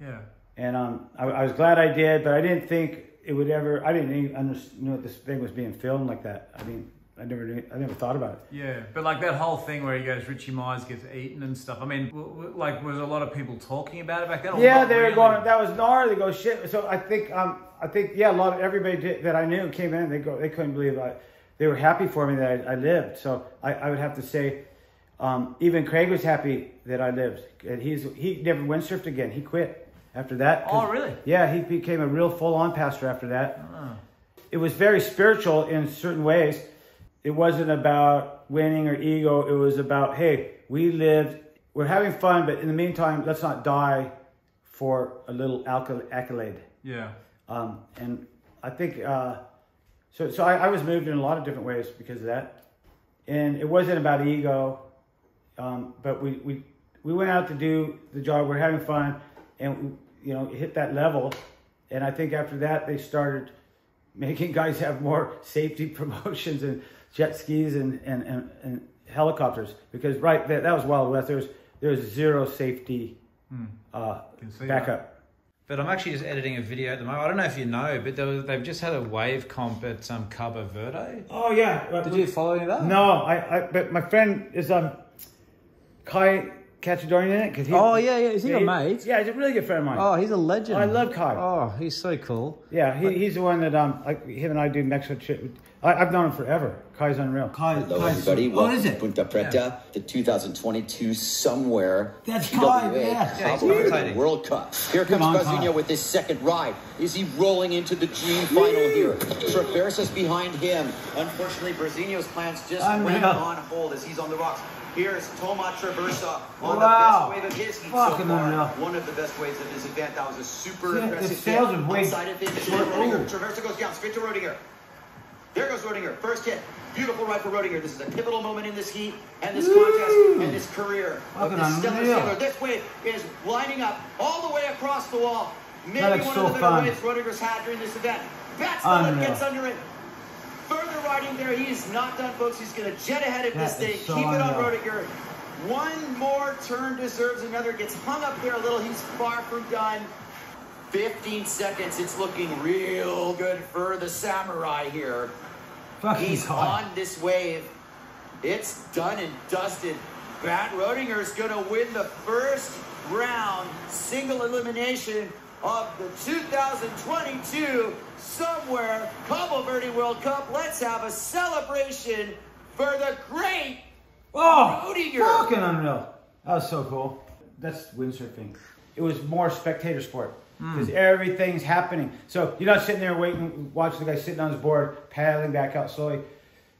Yeah. and um, I, I was glad I did. But I didn't think it would ever. I didn't even under, know this thing was being filmed like that. I mean, I never knew. I never thought about it. Yeah, but like that whole thing where he goes, Richie Myers gets eaten and stuff. I mean, like, was a lot of people talking about it back then? Yeah, they were really? going. That was gnarly. They go shit. So I think, um, I think, yeah, a lot of everybody did, that I knew came in. They go, they couldn't believe I, they were happy for me that I, I lived. So I, I would have to say, um, even Craig was happy that I lived. And he's he never windsurfed again. He quit after that. Oh, really? Yeah, he became a real full-on pastor after that. It was very spiritual in certain ways. It wasn't about winning or ego. It was about, hey, we lived, we're having fun, but in the meantime, let's not die for a little accolade. accolade. Yeah. Um, and I think, uh, so, so I, I was moved in a lot of different ways because of that. And it wasn't about ego, um, but we, we, we went out to do the job. We're having fun and, you know, hit that level. And I think after that, they started making guys have more safety promotions and jet skis and, and, and, and helicopters because right that, that was Wild West. There's there's zero safety uh, see backup. But I'm actually just editing a video at the moment. I don't know if you know, but there was, they've just had a wave comp at um, Cabo Verde. Oh yeah. Did you follow any of that? No, I, I but my friend is um Kai Katchadourian in it because Oh, yeah, yeah. Is he your mate? Yeah, he's a really good friend of mine. Oh, he's a legend. I love Kai. Oh, he's so cool. Yeah, he, he's the one that um like him and I do Mexico trip. I, I've known him forever. Kai's unreal. Kai, Hello, Kai's everybody. So, Welcome oh, to it? Punta Preta, the 2022 Somewhere That's PWA Kai, yeah. Yeah, he's Cabo Verde. World Cup. Here Come comes on, Brawzinho with his second ride. Is he rolling into the dream final here? Traversa's behind him. Unfortunately, Brawzinho's plans just went on hold as he's on the rocks. Here's Toma Traversa on Wow. the best wave of his heat Fucking so far. unreal. One of the best waves of his event. That was a super Yeah, the impressive sails hit. are way- Outside of things, Short- Roediger. Ooh. Traversa goes down, straight to Roediger. There goes Roediger. First hit. Beautiful ride for Roediger. This is a pivotal moment in this heat and this contest and this career of this stellar sailor. This wave is lining up all the way across the wall. Maybe is one so of the better waves Roediger's had during this event. Batstone Unreal. gets under it. Further riding there. He's not done, folks. He's going to jet ahead of this thing. so Keep it on. Roediger. One more turn deserves another. Gets hung up there a little. He's far from done. 15 seconds. It's looking real good for the samurai here. Fucking He's on this wave. It's done and dusted. Bat is going to win the first round single elimination of the 2022 Somewhere Cabo Verde World Cup. Let's have a celebration for the great Oh, Roediger. fucking unreal. That was so cool. That's windsurfing. It was more spectator sport because everything's happening. So you're not sitting there waiting, watching the guy sitting on his board, paddling back out slowly.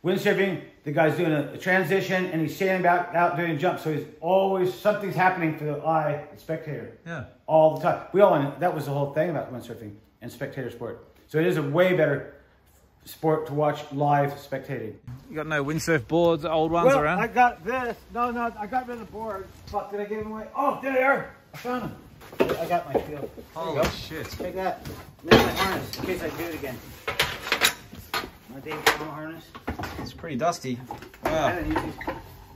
Windsurfing, the guy's doing a, a transition and he's standing back out doing a jump. So he's always something's happening for the eye, the spectator, Yeah. all the time. We all that was the whole thing about windsurfing and spectator sport. So it is a way better sport to watch live spectating. You got no windsurf boards, old ones well, around? I got this. No, no, I got rid of the board. Fuck, did I give them away? Oh, there they are. I found them. I got my field. There Holy shit. Take that. There's my harness in case I do it again. My Dave Camo harness. It's pretty dusty. Wow. these.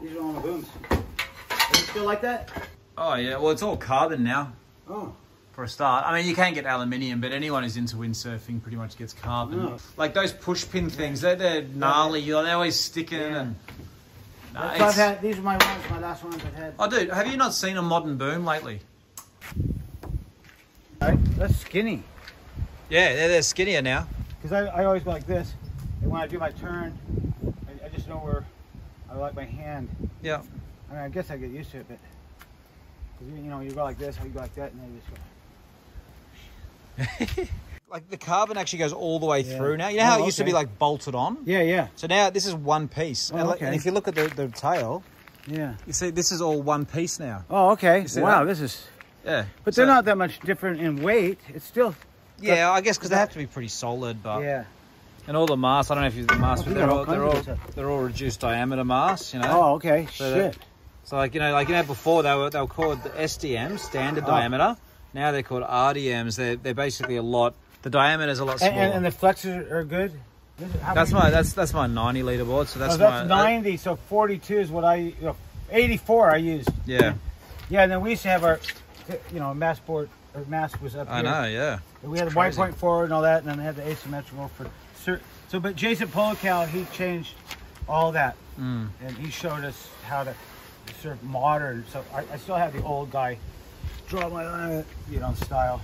These are all my booms. Does it feel like that? Oh, yeah. Well, it's all carbon now. Oh. For a start, I mean, you can get aluminium, but anyone who's into windsurfing pretty much gets carbon. Oh. Like those push pin things, they're, they're gnarly. They're always sticking and. Nah, I've had. These are my ones, my last ones I've had. Oh, dude, have you not seen a modern boom lately? That's skinny. Yeah, they're, they're skinnier now. Because I, I always go like this. And when I do my turn, I, I just know where I like my hand. Yeah. I mean, I guess I get used to it, but you, you know, you go like this, or you go like that, and then you just go. Like the carbon actually goes all the way Yeah. through now. You know how Oh, it used to be like bolted on? Yeah, yeah, So now this is one piece. Oh, and, like- and if you look at the, the tail, yeah. you see this is all one piece now. Oh, okay. Wow, that? this is. Yeah. But So- they're not that much different in weight. It's still. Yeah, I guess because they have to be pretty solid, but Yeah. and all the masts. I don't know if you the masts, Oh, but they're all they're all they're all reduced diameter masts. You know. Oh, okay. So that- Shit. So like you know, like you know, before they were they were called the SDMs, standard Oh. diameter. Now they're called RDMs. They're they're basically a lot. The diameter's a lot smaller. and, and the flexors are good. This is- how that's my that's that's my 90 liter board. So that's oh, that's my that- 90. So 42 is what I. You know, 84 I used. yeah, Yeah, and then we used to have our, you know, mass board. Our mass was up I here. know. Yeah. We had the white point forward and all that, and then they had the asymmetrical for so. But Jason Polakow, he changed all that, Mm. and he showed us how to sort of modern. So I, I still have the old guy draw my line, you know, style.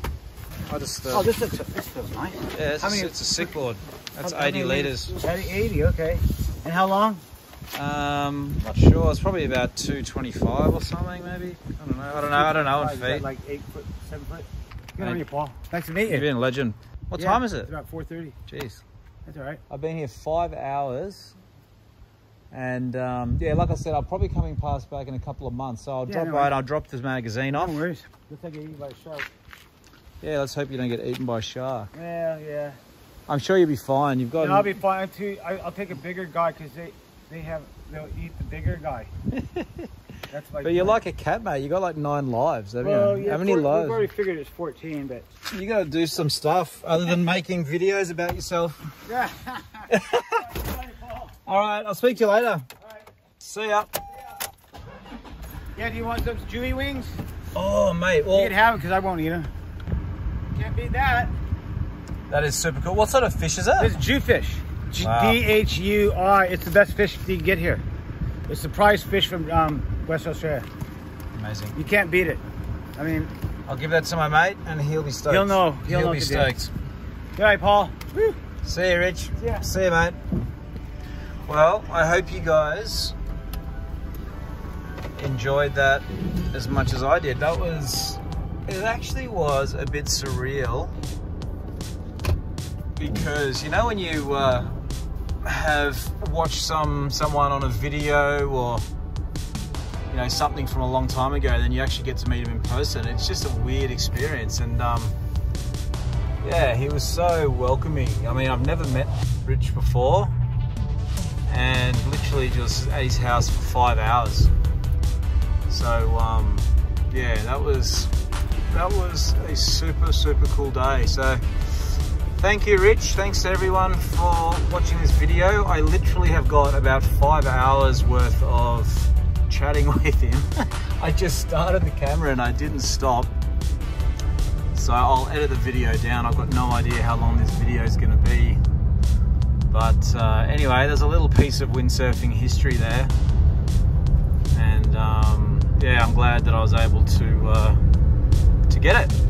I just. Oh, Uh, this looks this feels nice. yeah, a, many- it's a sick board. That's how- how 80 liters. 80, 80, okay. And how long? Um, not sure. It's probably about 225 or something, maybe. I don't know. I don't know. I don't know in feet. Like eight foot, seven foot. Good on you, Paul. Nice to meet You've been a legend. What Yeah, time is it? It's about 4:30. Jeez. That's all right. I've been here five hours. And um, yeah, like I said, I'll probably coming past back in a couple of months. So I'll Yeah, drop no by worries. and I'll drop this magazine off. No worries. Looks like you're eaten by a shark. Yeah, let's hope you don't get eaten by a shark. Yeah, yeah. I'm sure you'll be fine. You've got. And I'll be fine too. I, I'll take a bigger guy because they, they have they'll eat the bigger guy. That's my But you're point. like a cat, mate. You got like nine lives, haven't Well, you? yeah, How many four- lives? We've already figured it's 14, but You got to do some stuff other than making videos about yourself. yeah. All right, I'll speak to you later. See ya. yeah. Do you want those Jewy wings? Oh, mate. you Well, can have them because I won't eat them. Can't beat that. that is super cool. What sort of fish is that? It's is Jewfish. G- D-H-U-R. It's the best fish you can get here. It's the prize fish from um, West Australia. Amazing. You can't beat it. I mean, I'll give that to my mate, and he'll be stoked. He'll know. He'll know be what to do. stoked. all right, Paul. Woo. See you, Rich. Yeah. See you, mate. Well, I hope you guys enjoyed that as much as I did. That was, it actually was a bit surreal because you know when you uh, have watched some someone on a video or you know something from a long time ago, then you actually get to meet him in person. It's just a weird experience, and um, yeah, he was so welcoming. I mean, I've never met Rich before, and literally just at his house for five hours. So um, yeah, that was that was a super super cool day. So thank you, Rich. Thanks to everyone for watching this video. I literally have got about five hours worth of chatting with him. I just started the camera and I didn't stop. So I'll edit the video down. I've got no idea how long this video is going to be. But uh, anyway, there's a little piece of windsurfing history there. And um, yeah, I'm glad that I was able to, uh, to get it.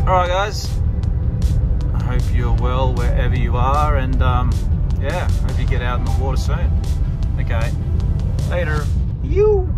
All right, guys hope you're well wherever you are and um, yeah, hope you get out in the water soon. Okay, later. You.